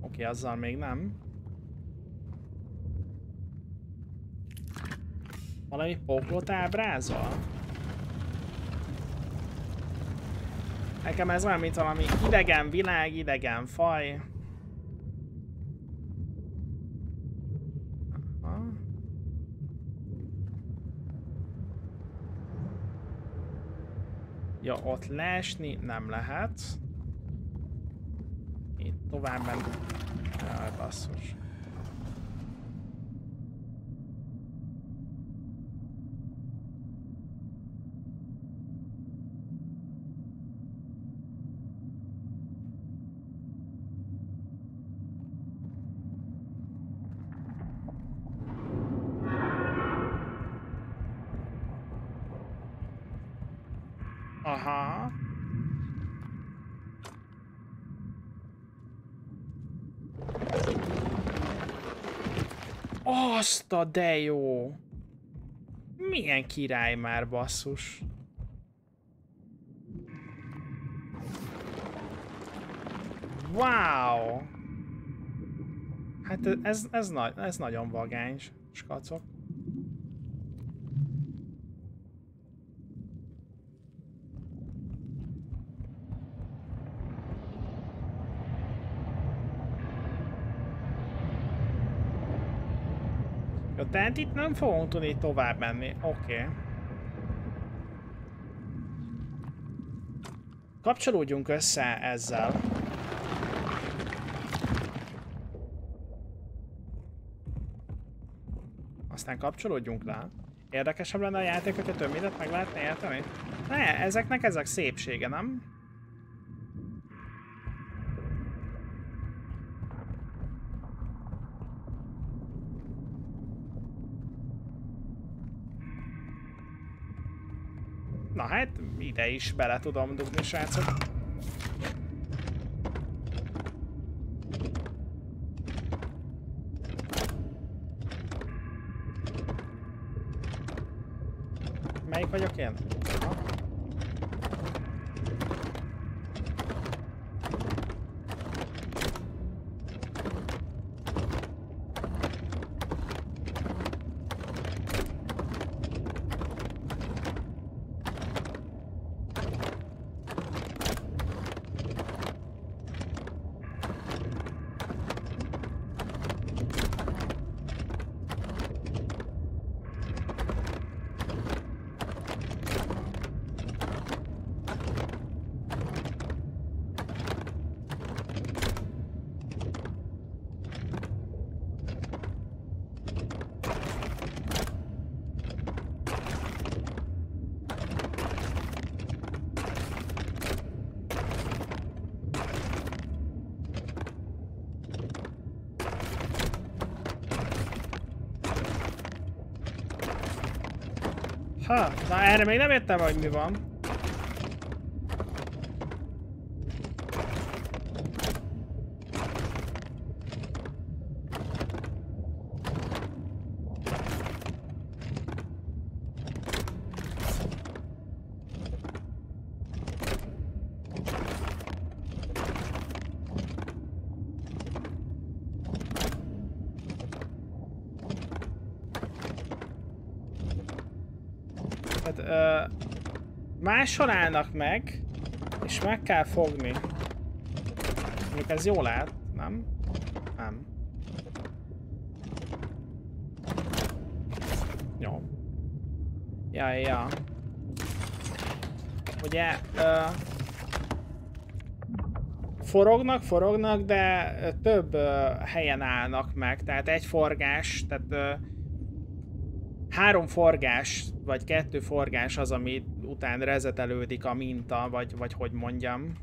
Oké, azzal még nem. Valami poklot ábrázol? Nekem ez olyan, mint valami idegen világ, idegen faj. Ja, ott leesni nem lehet. Itt tovább menni. Jaj, basszus. Azt a de jó! Milyen király már basszus. Wow! Hát ez, ez, nagy, ez nagyon vagány, skacok. Tehát itt nem fogunk tudni tovább menni. Oké. Okay. Kapcsolódjunk össze ezzel. Aztán kapcsolódjunk le. Érdekesebb lenne a játék, hogyha több mindent meg lehetne érteni? Ne, ezeknek ezek szépsége, nem? Na hát, ide is bele tudom dugni, srácok. Melyik vagyok én? Ha, na erre még nem értem, hogy mi van. Máshol állnak meg, és meg kell fogni. Mondjuk ez jól lehet, nem? Nem. Jó. Ja, ja. Ugye, uh, forognak, forognak, de több uh, helyen állnak meg, tehát egy forgás, tehát uh, három forgás, vagy kettő forgás az, ami után rezetelődik a minta, vagy, vagy hogy mondjam.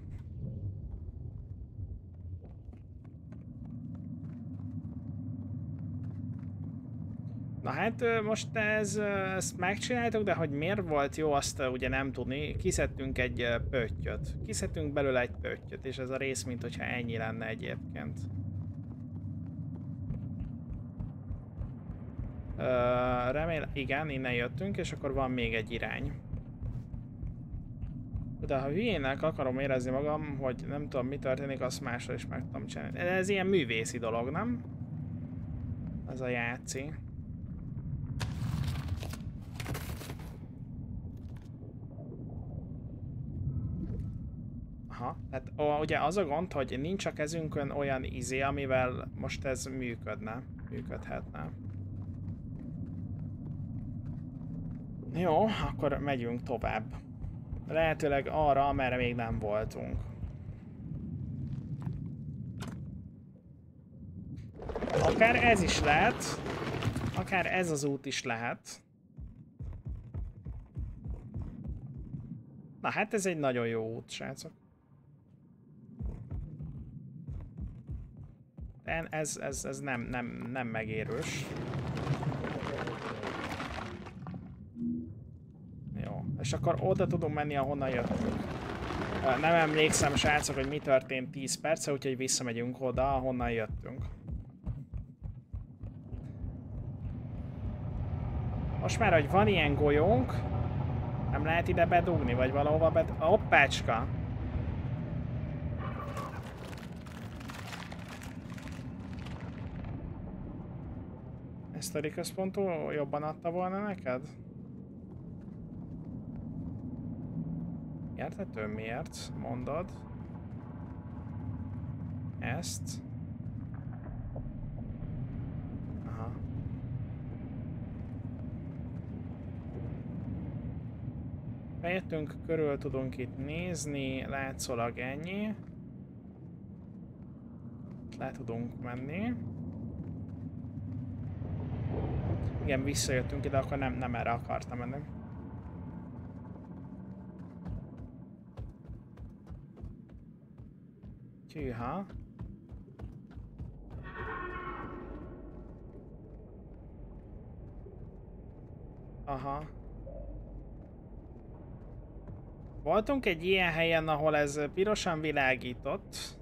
Na hát most ez, ezt megcsináltuk, de hogy miért volt jó, azt ugye nem tudni. Kiszedtünk egy pöttyöt. Kiszedtünk belőle egy pöttyöt, és ez a rész, mint hogyha ennyi lenne egyébként. Remélem, igen, innen jöttünk, és akkor van még egy irány. De ha hülyének akarom érezni magam, hogy nem tudom mi történik, azt másra is meg tudom csinálni. Ez ilyen művészi dolog, nem? Ez a játszi. Aha, tehát ó, ugye az a gond, hogy nincs a kezünkön olyan izé, amivel most ez működne, működhetne. Jó, akkor megyünk tovább. Lehetőleg arra, amerre még nem voltunk. Akár ez is lehet. Akár ez az út is lehet. Na hát ez egy nagyon jó út, srácok. De ez, ez, ez nem, nem, nem megérős. És akkor oda tudunk menni, ahonnan jöttünk. Nem emlékszem, srácok, hogy mi történt 10 perce, úgyhogy visszamegyünk oda, ahonnan jöttünk. Most már, hogy van ilyen golyónk, nem lehet ide bedugni, vagy valahova bed... Hoppácska! Ezt a központú jobban adta volna neked? Érthető miért mondod ezt? Aha. Bejöttünk, körül tudunk itt nézni, látszólag ennyi. Le tudunk menni. Igen, visszajöttünk ide, akkor nem, nem erre akartam menni. Hűha. Aha. Voltunk egy ilyen helyen, ahol ez pirosan világított.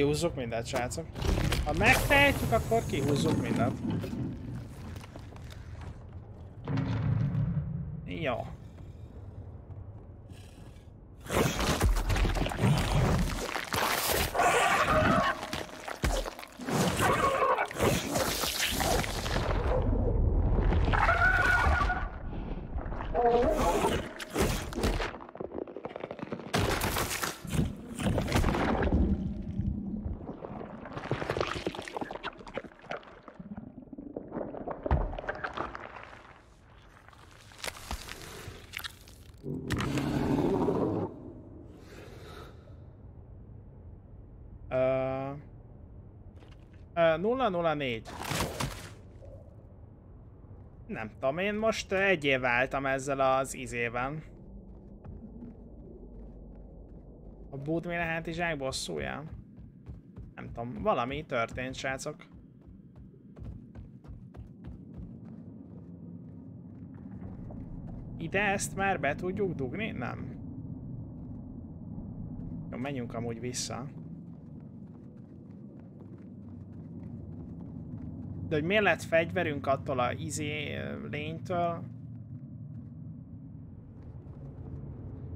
Kihúzzuk mindent, srácok. Ha megtehetjük, akkor kihúzzuk mindent. Jó. Uh, uh, 004. Nem tudom, én most egy év álltam ezzel az izében. A Budmére hátizsák bosszúja? Nem tudom, valami történt, srácok. Ide ezt már be tudjuk dugni? Nem. Jó, menjünk amúgy vissza. De hogy miért lett fegyverünk attól a izé lénytől?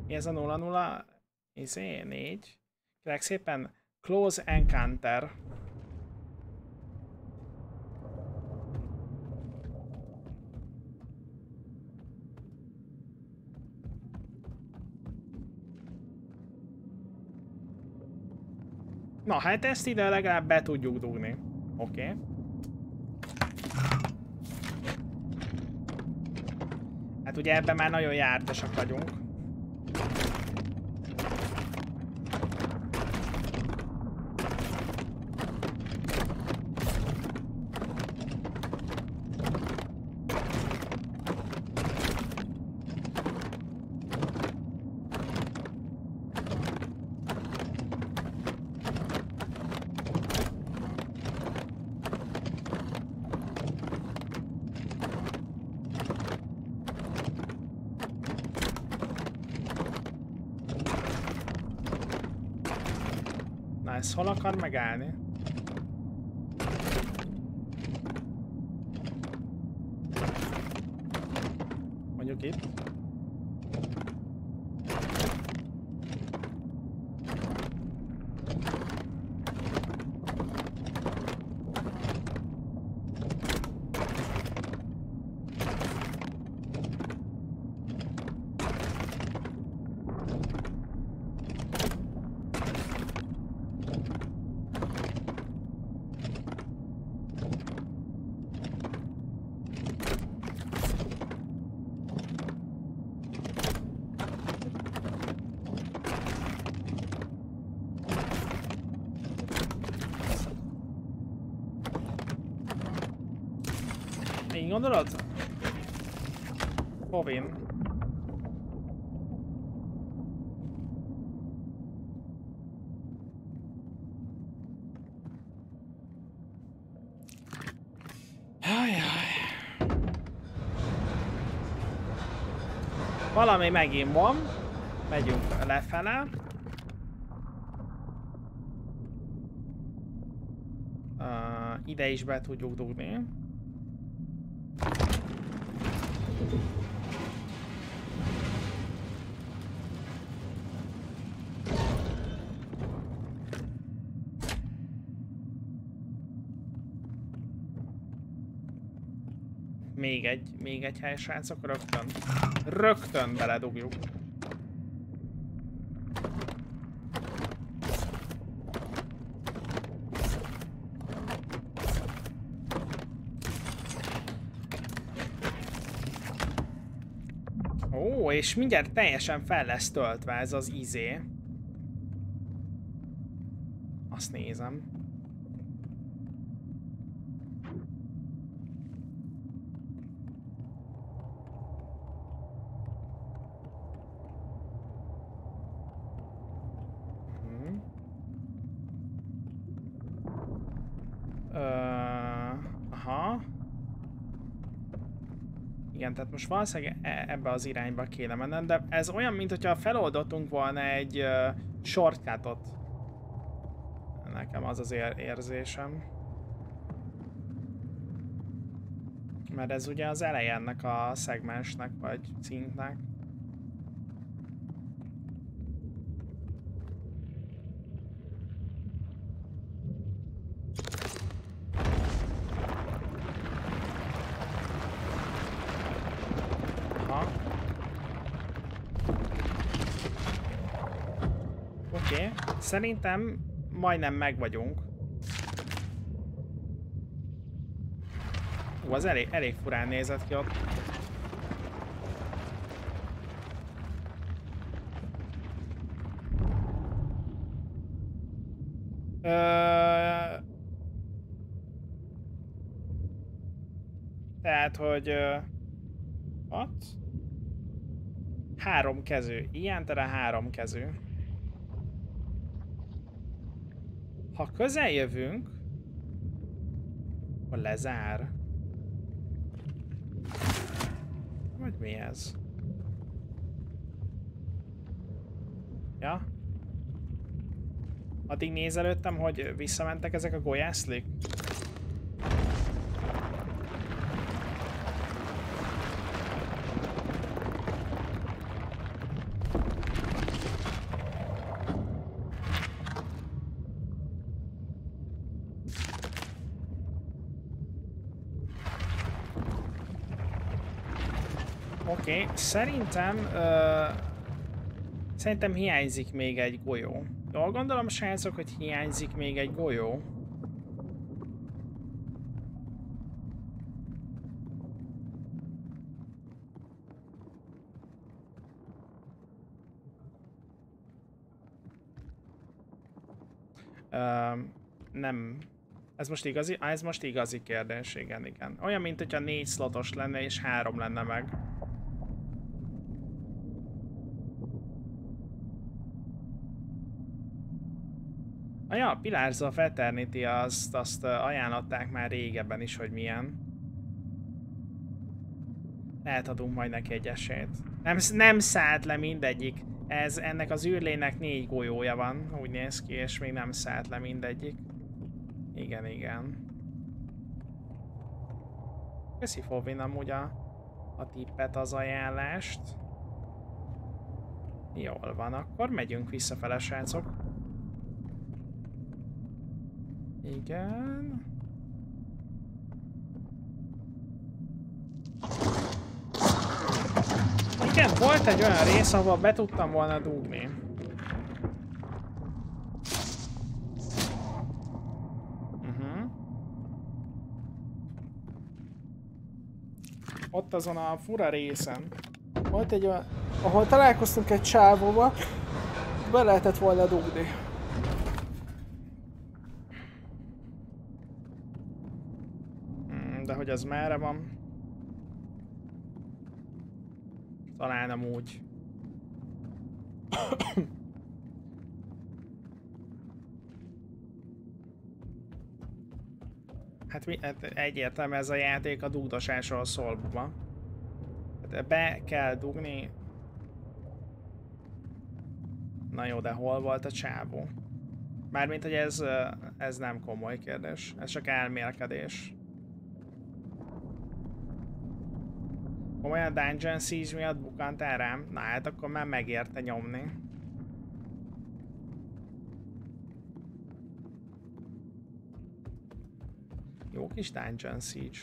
Mi ez a 0-0? Izé, 4. Kérlek szépen, Close Encounter. Na, hát ezt ide legalább be tudjuk dugni. Oké. Okay. Hát ugye ebben már nagyon jártasak vagyunk. Na ez hol akar megállni? Mondjuk itt. Így gondolod? Ajaj. Valami megint van. Megyünk lefele. Uh, ide is be tudjuk dugni. Még egy, még egy hely, srácok, rögtön. Rögtön beledugjuk. Ó, és mindjárt teljesen fel lesz töltve ez az izé. Azt nézem. Igen, tehát most valószínűleg e- ebbe az irányba kéne mennem, de ez olyan, mint hogyha feloldottunk volna egy uh, shortcutot. Nekem az az ér érzésem. Mert ez ugye az eleje ennek a szegmensnek, vagy szintnek. Szerintem majdnem meg vagyunk. Ú, az elég, elég furán nézett ki ott. Tehát, hogy... Ott? Három kezű. Ilyen tere három kezű. Ha közel jövünk, akkor lezár. Vagy mi ez? Ja? Addig nézelődtem, hogy visszamentek ezek a golyászlik? Oké, okay. Szerintem... Uh, szerintem hiányzik még egy golyó. Jól gondolom, srácok, hogy hiányzik még egy golyó. Uh, nem. Ez most igazi? Ah, ez most igazi kérdés, igen, igen. Olyan, mint hogyha négy slotos lenne és három lenne meg. Ah ja, Pillars of Eternity, azt, azt ajánlották már régebben is, hogy milyen. Lehet adunk majd neki egy esélyt. Nem, nem szállt le mindegyik. Ez, ennek az űrlének négy golyója van, úgy néz ki, és még nem szállt le mindegyik. Igen, igen. Köszi Fovin amúgy a, a tippet, az ajánlást. Jól van, akkor megyünk visszafele, srácok. Igen. Igen, volt egy olyan rész, ahol be tudtam volna dugni. Uh-huh. Ott azon a fura részen. Volt egy olyan, ahol találkoztunk egy csávóval, be lehetett volna dugni. Hogy az merre van. Talán amúgy. Hát, mi, hát egyértelmű ez a játék a dugdosásról szól, buba. Hát be kell dugni. Na jó, de hol volt a csávó? Mármint, hogy ez, ez nem komoly kérdés. Ez csak elmélkedés. Komolyan Dungeon Siege miatt bukantál rám? Na hát akkor már megérte nyomni. Jó kis Dungeon Siege.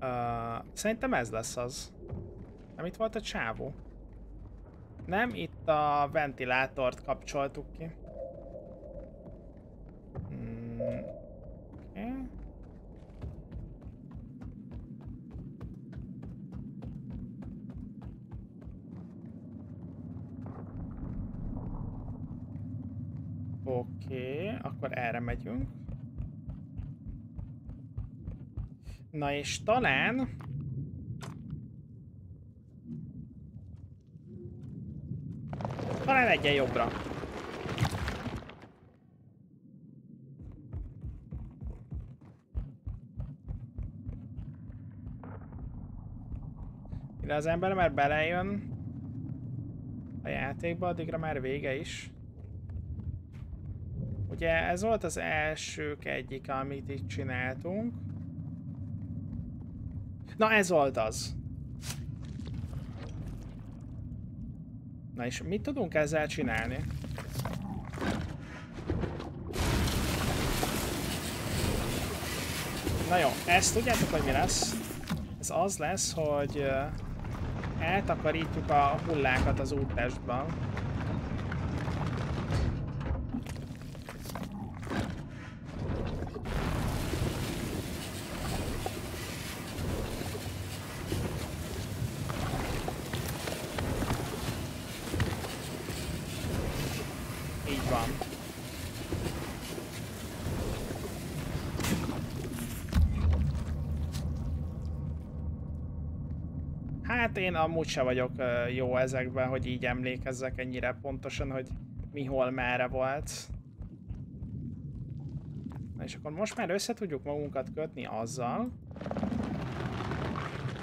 Uh, szerintem ez lesz az. Nem itt volt a csávó? Nem, itt a ventilátort kapcsoltuk ki. Oké, okay, akkor erre megyünk. Na és talán... Talán egyen jobbra. Mire az ember már belejön a játékba, addigra már vége is. Ugye ez volt az elsők egyik, amit itt csináltunk. Na ez volt az. Na és mit tudunk ezzel csinálni? Na jó, ezt tudjátok, hogy mi lesz? Ez az lesz, hogy eltakarítjuk a hullákat az úttestben. én amúgy se vagyok jó ezekben, hogy így emlékezzek ennyire pontosan, hogy mi hol merre volt. Na és akkor most már össze tudjuk magunkat kötni azzal,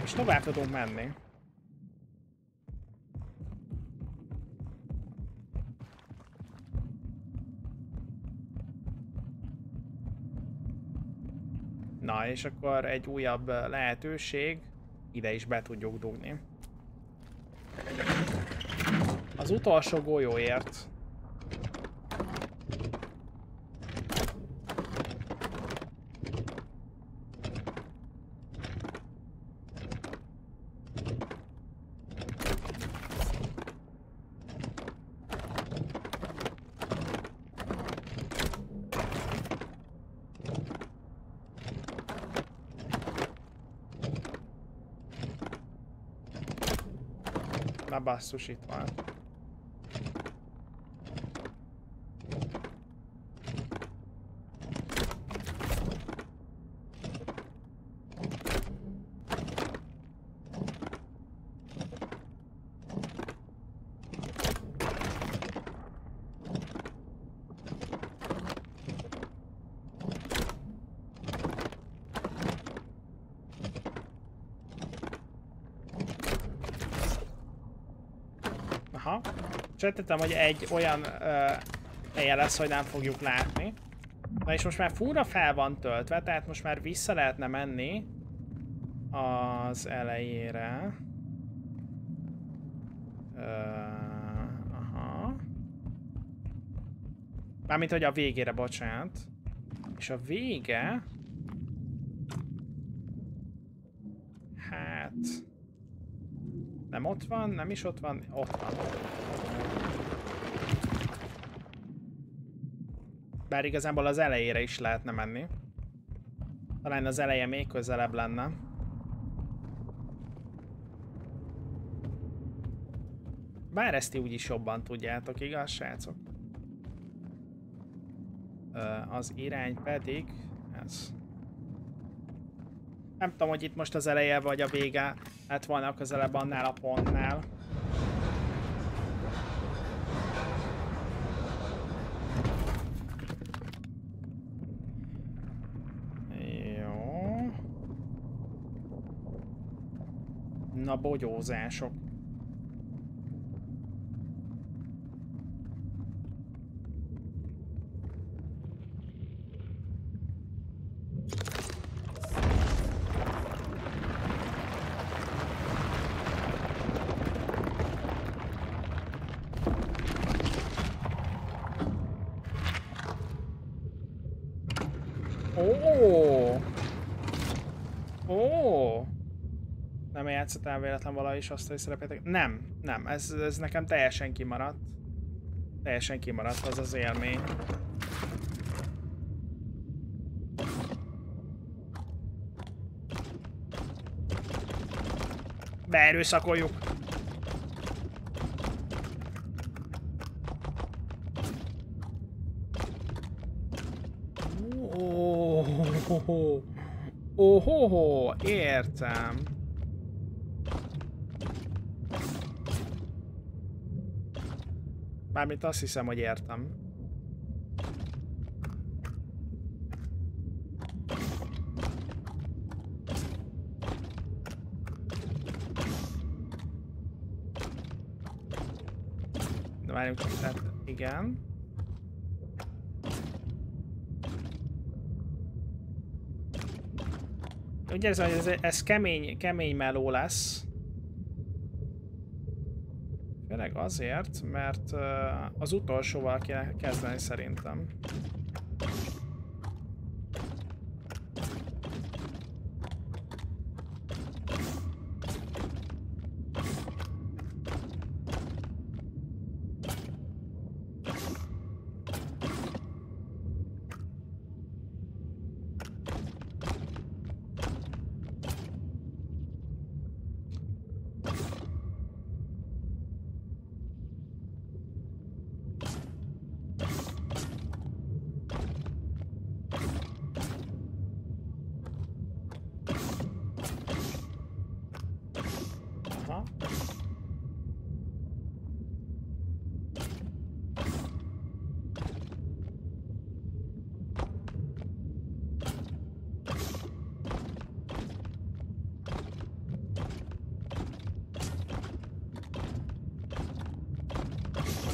és tovább tudunk menni. Na, és akkor egy újabb lehetőség, ide is be tudjuk dugni. Az utolsó golyóért. basszus, itt van. Sejtettem, hogy egy olyan ö, helye lesz, hogy nem fogjuk látni. Na és most már fúra fel van töltve, tehát most már vissza lehetne menni az elejére. Ö, aha. Mármint, hogy a végére, bocsánat. És a vége... Hát... Nem ott van, nem is ott van, ott van. Bár igazából az elejére is lehetne menni. Talán az eleje még közelebb lenne. Bár ezt ti úgyis jobban tudjátok, igaz, srácok? Az irány pedig... Ez. Nem tudom, hogy itt most az eleje vagy a vége lett volna közelebb annál a pontnál. A bogyózások. Játszottál véletlen valahogy is azt, hogy szerepeltek? Nem, nem, ez, ez nekem teljesen kimaradt. Teljesen kimaradt az az élmény. Beerőszakoljuk! Oh, oh, oh, oh, értem. Mármint azt hiszem, hogy értem. De várjunk csak, igen. Úgy érzem, hogy ez, ez kemény, kemény meló lesz. Azért, mert az utolsóval kéne kezdeni szerintem.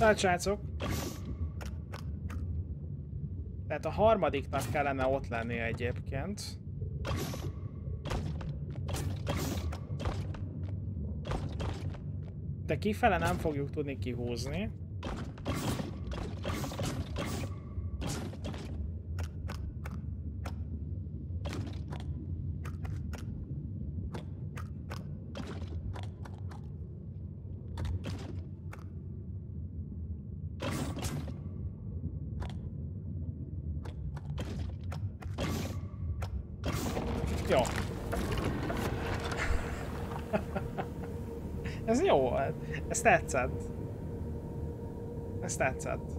Tehát srácok. Tehát a harmadiknak kellene ott lennie egyébként. De kifele nem fogjuk tudni kihúzni. Ez tetszett. Ez tetszett.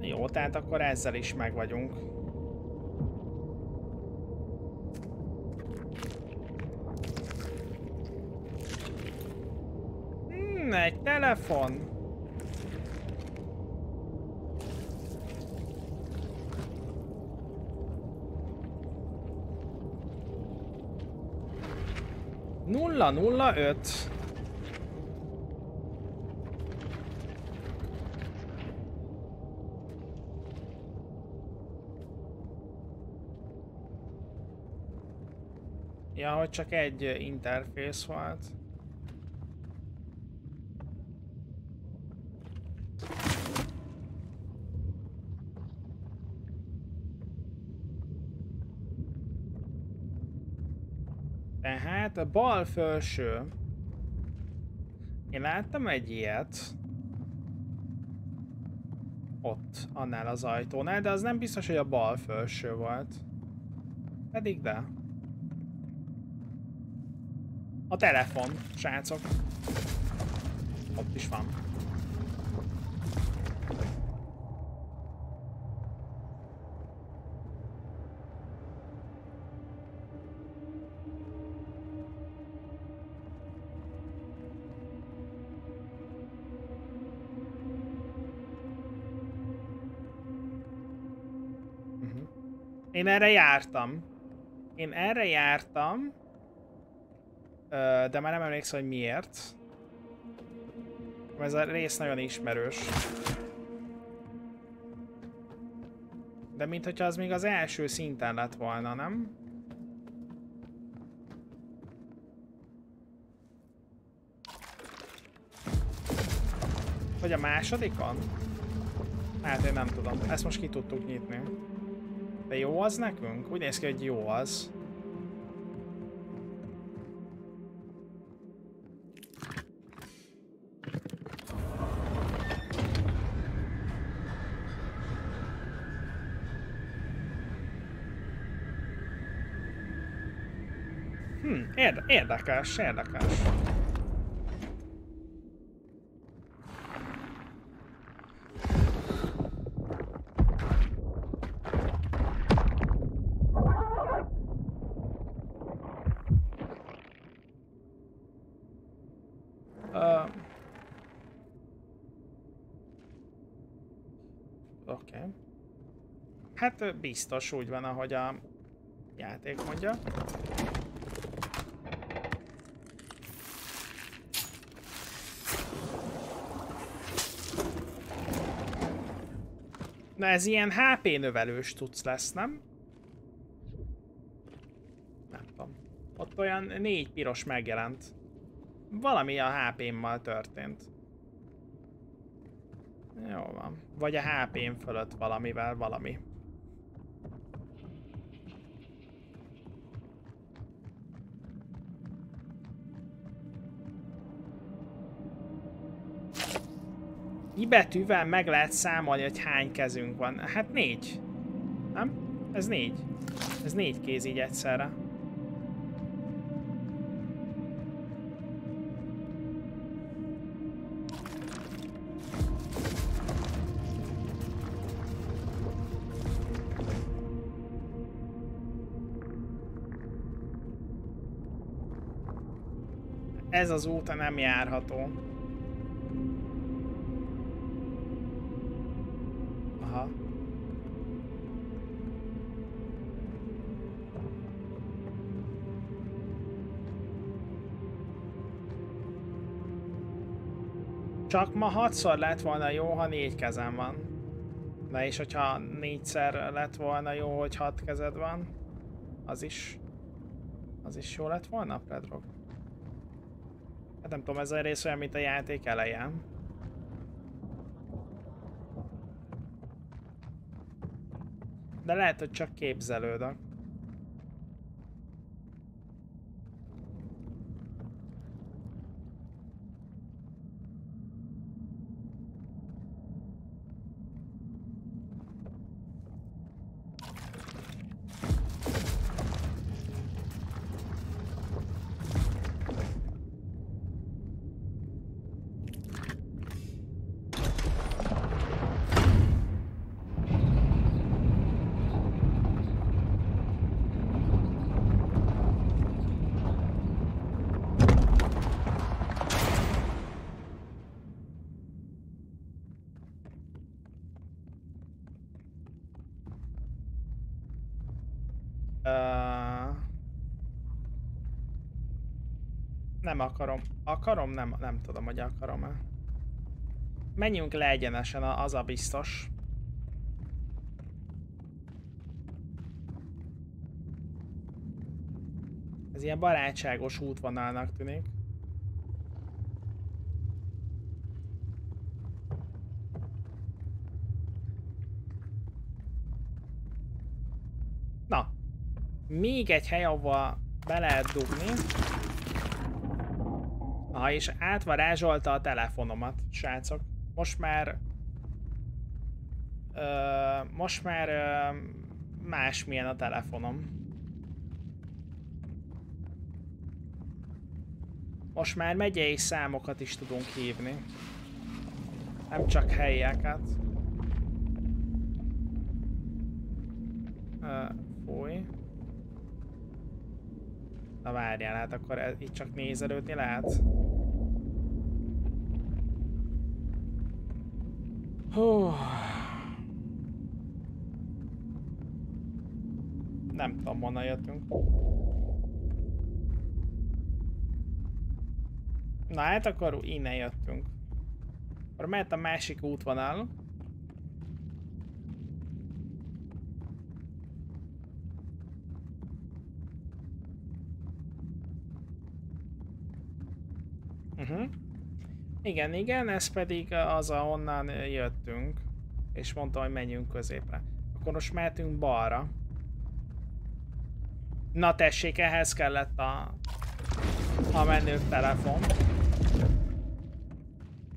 Jó, tehát akkor ezzel is meg vagyunk. Hmm, egy telefon. Nulla, nulla, öt. Ja, hogy csak egy interfész volt. A bal felső. Én láttam egy ilyet. Ott, annál az ajtónál, de az nem biztos, hogy a bal felső volt. Pedig de. A telefon, srácok. Ott is van. Én erre jártam. Én erre jártam. De már nem emlékszem, hogy miért. Ez a rész nagyon ismerős. De mintha az még az első szinten lett volna, nem? Vagy a másodikon? Hát én nem tudom. Ezt most ki tudtuk nyitni. De jó az nekünk? Úgy néz ki, hogy jó az. Hm, érdekes, érdekes. Hát biztos úgy van, ahogy a játék mondja. Na ez ilyen HP növelős tudsz lesz, nem? Nem tudom. Ott olyan négy piros megjelent. Valami a HP-mmal történt. Jó van. Vagy a HP-n fölött valamivel valami. I meg lehet számolni, hogy hány kezünk van. Hát négy. Nem? Ez négy. Ez négy kéz így egyszerre. Ez az út nem járható. Csak ma hatszor lett volna jó, ha négy kezem van. De és hogyha négyszer lett volna jó, hogy hat kezed van, az is... Az is jó lett volna, Predrog? Hát nem tudom, ez a rész olyan, mint a játék elején. De lehet, hogy csak képzelődök. Nem akarom. Akarom? Nem, nem tudom, hogy akarom-e. Menjünk le egyenesen, az a biztos. Ez ilyen barátságos útvonalnak tűnik. Na, még egy hely, ahova be lehet dugni. Aha, és átvarázsolta a telefonomat, srácok. Most már... Ö, most már ö, másmilyen a telefonom. Most már megyei számokat is tudunk hívni. Nem csak helyeket. Ö, fúj. Na várjál, hát akkor ez, itt csak nézelődni lehet. Hú. Nem tudom, honnan jöttünk. Na hát akkor innen jöttünk. Akkor mehet a másik útvonal. Uh -huh. Igen, igen, ez pedig az, ahonnan jöttünk. És mondta, hogy menjünk középre. Akkor most mehetünk balra. Na tessék, ehhez kellett a, a menő telefon.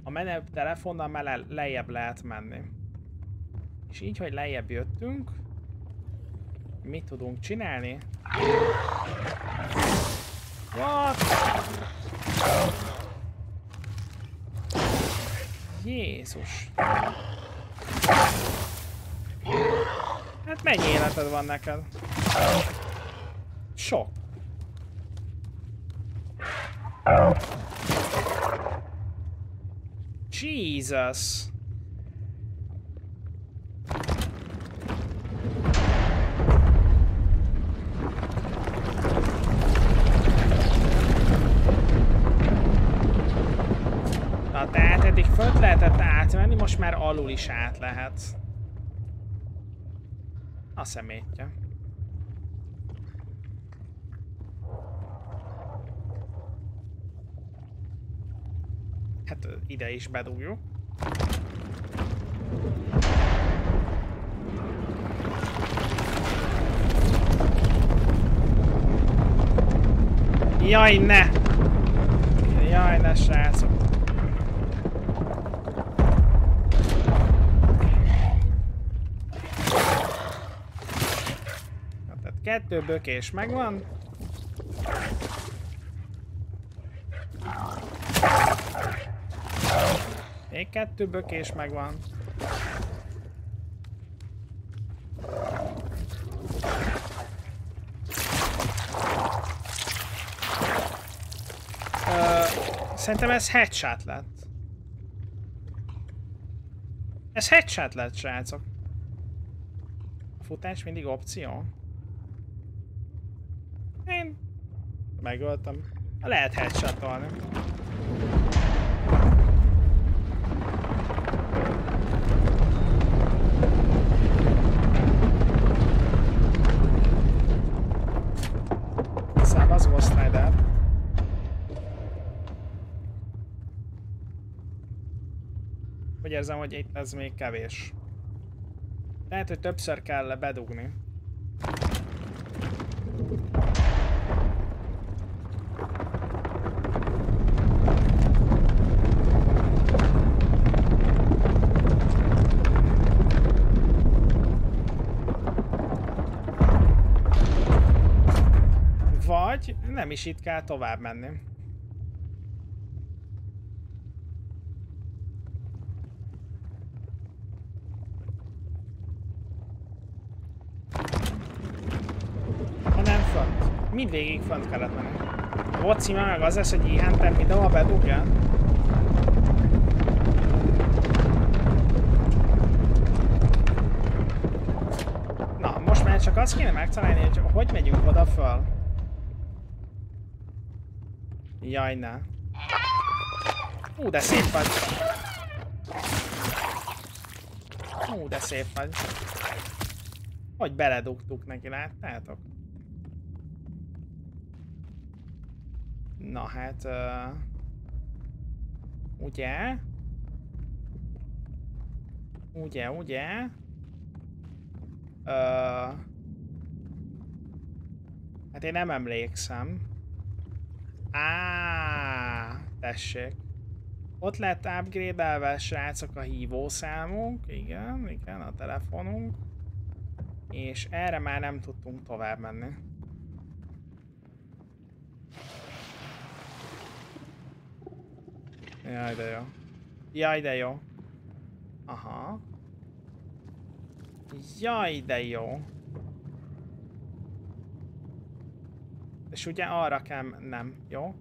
A menő telefonnal már le, lejjebb lehet menni. És így, hogy lejjebb jöttünk, mit tudunk csinálni? What? Jézus. Hát mennyi életed van neked? Sok. Jesus. Már alul is át lehet. A szemétje. Hát ide is bedugjuk. Jaj, ne! Jaj, ne srácok! Kettő bökés megvan. Még kettő bökés megvan. Szerintem ez headshot lett. Ez headshot lett, srácok. A futás mindig opció. Én megöltem. Lehet headshotolni. Szállaz Ghost Rider. Úgy érzem, hogy itt ez még kevés. Lehet, hogy többször kell bedugni. Nem is itt kell tovább menni. mindvégig fönt kellett menni. Címe meg az lesz, hogy Ihenten mindenhol bedugja. Na, most már csak azt kéne megtalálni, hogy hogy megyünk oda föl. Jaj, ne. Ú, de szép vagy. Ú, de szép vagy. Hogy beledugtuk neki, láttátok? Na hát... Uh, ugye? Ugye, ugye? Uh, hát én nem emlékszem. Á, tessék. Ott lett upgrade-elve, srácok, a hívószámunk. Igen, igen, a telefonunk. És erre már nem tudtunk tovább menni. Jaj, de jó. Jaj, de jó. Aha. Jaj, de jó. És ugye arra kell... Nem, jó?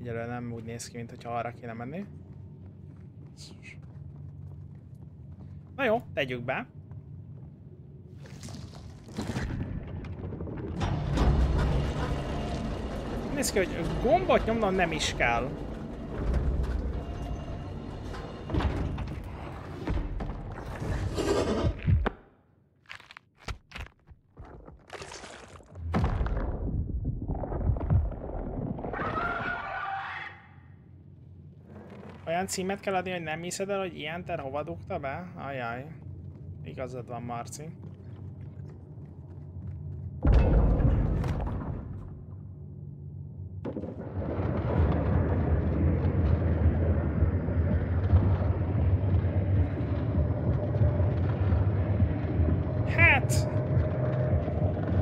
Egyelőre nem úgy néz ki, mint arra kéne menni. Na jó, tegyük be. Néz ki, hogy gombot nyomnom nem is kell. Olyan címet kell adni, hogy nem hiszed el, hogy ilyen ter hova dugta be? Ajaj. Igazad van, Marci. Hát...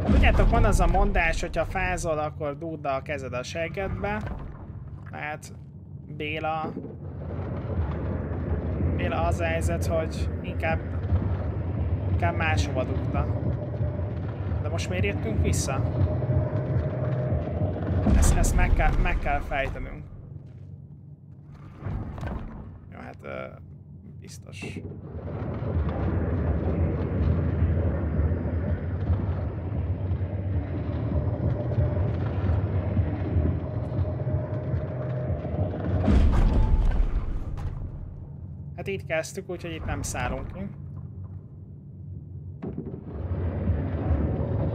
Tudjátok, van az a mondás, hogyha fázol, akkor dugd a kezed a seggedbe. Hát Béla Béla az a helyzet, hogy inkább, inkább máshova dugta. De most miért jöttünk vissza? Ezt, ezt meg, kell, meg kell fejtenünk. Jó, hát uh, biztos. Hát itt kezdtük, úgyhogy itt nem szállunk ki.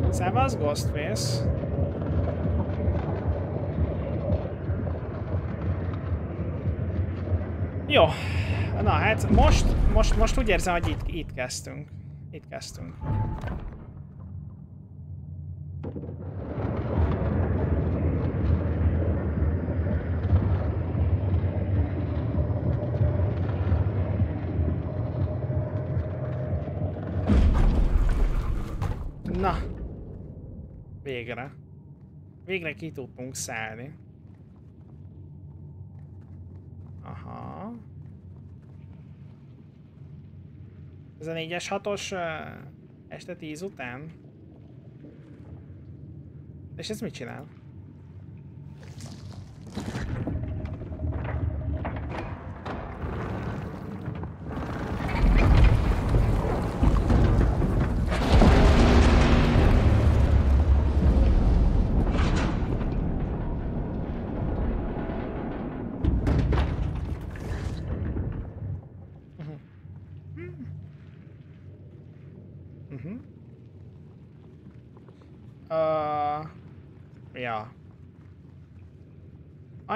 Szevasz, Ghostface. Jó. Na hát most, most, most úgy érzem, hogy itt, itt kezdtünk. Itt kezdtünk. Na. Végre. Végre ki tudtunk szállni. Aha. Ez a 4-es 6-os uh, este 10 után? És ez mit csinál?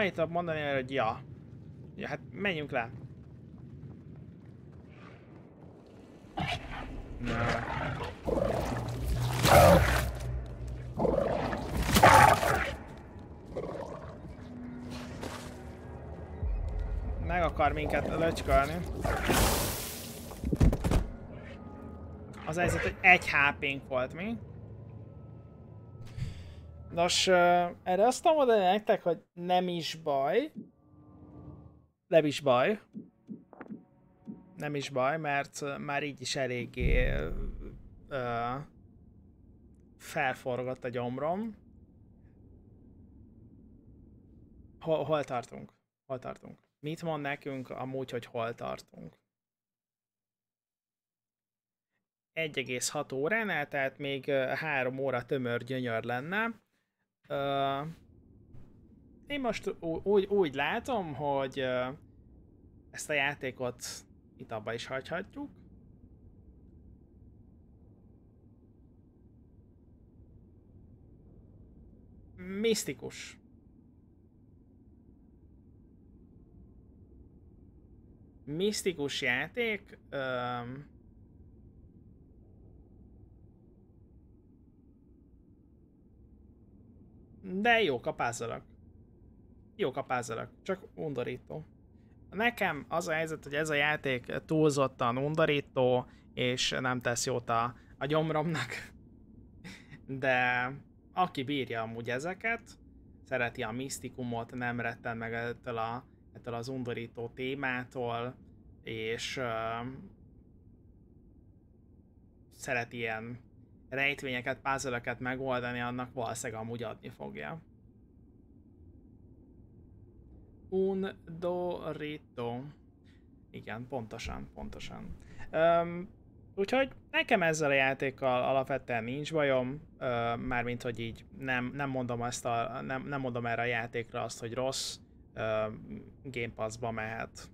Annyit tudok mondani, hogy ja. Ja, hát menjünk le. Na. Meg akar minket löcskalni. Az helyzet, hogy egy HP-nk volt mi. Nos, erre azt tudom mondani nektek, hogy nem is baj. Nem is baj. Nem is baj, mert már így is eléggé uh, felforgott a gyomrom. Hol, hol tartunk? Hol tartunk? Mit mond nekünk amúgy, hogy hol tartunk? 1,6 óránál, tehát még 3 óra tömör gyönyör lenne. Uh, én most úgy, úgy látom, hogy uh, ezt a játékot itt abba is hagyhatjuk. Misztikus. Misztikus játék. Um, De puzzle Jók a puzzle csak undorító. Nekem az a helyzet, hogy ez a játék túlzottan undorító, és nem tesz jót a, a gyomromnak. De aki bírja amúgy ezeket, szereti a misztikumot, nem retten meg ettől, a, ettől az undorító témától, és uh, szereti ilyen rejtvényeket, puzzle megoldani, annak valószínűleg amúgy adni fogja. Un dorito. Igen, pontosan, pontosan. Um, úgyhogy nekem ezzel a játékkal alapvetően nincs bajom, uh, mármint hogy így nem, nem mondom ezt a, nem, nem mondom erre a játékra azt, hogy rossz, uh, Game Pass-ba mehet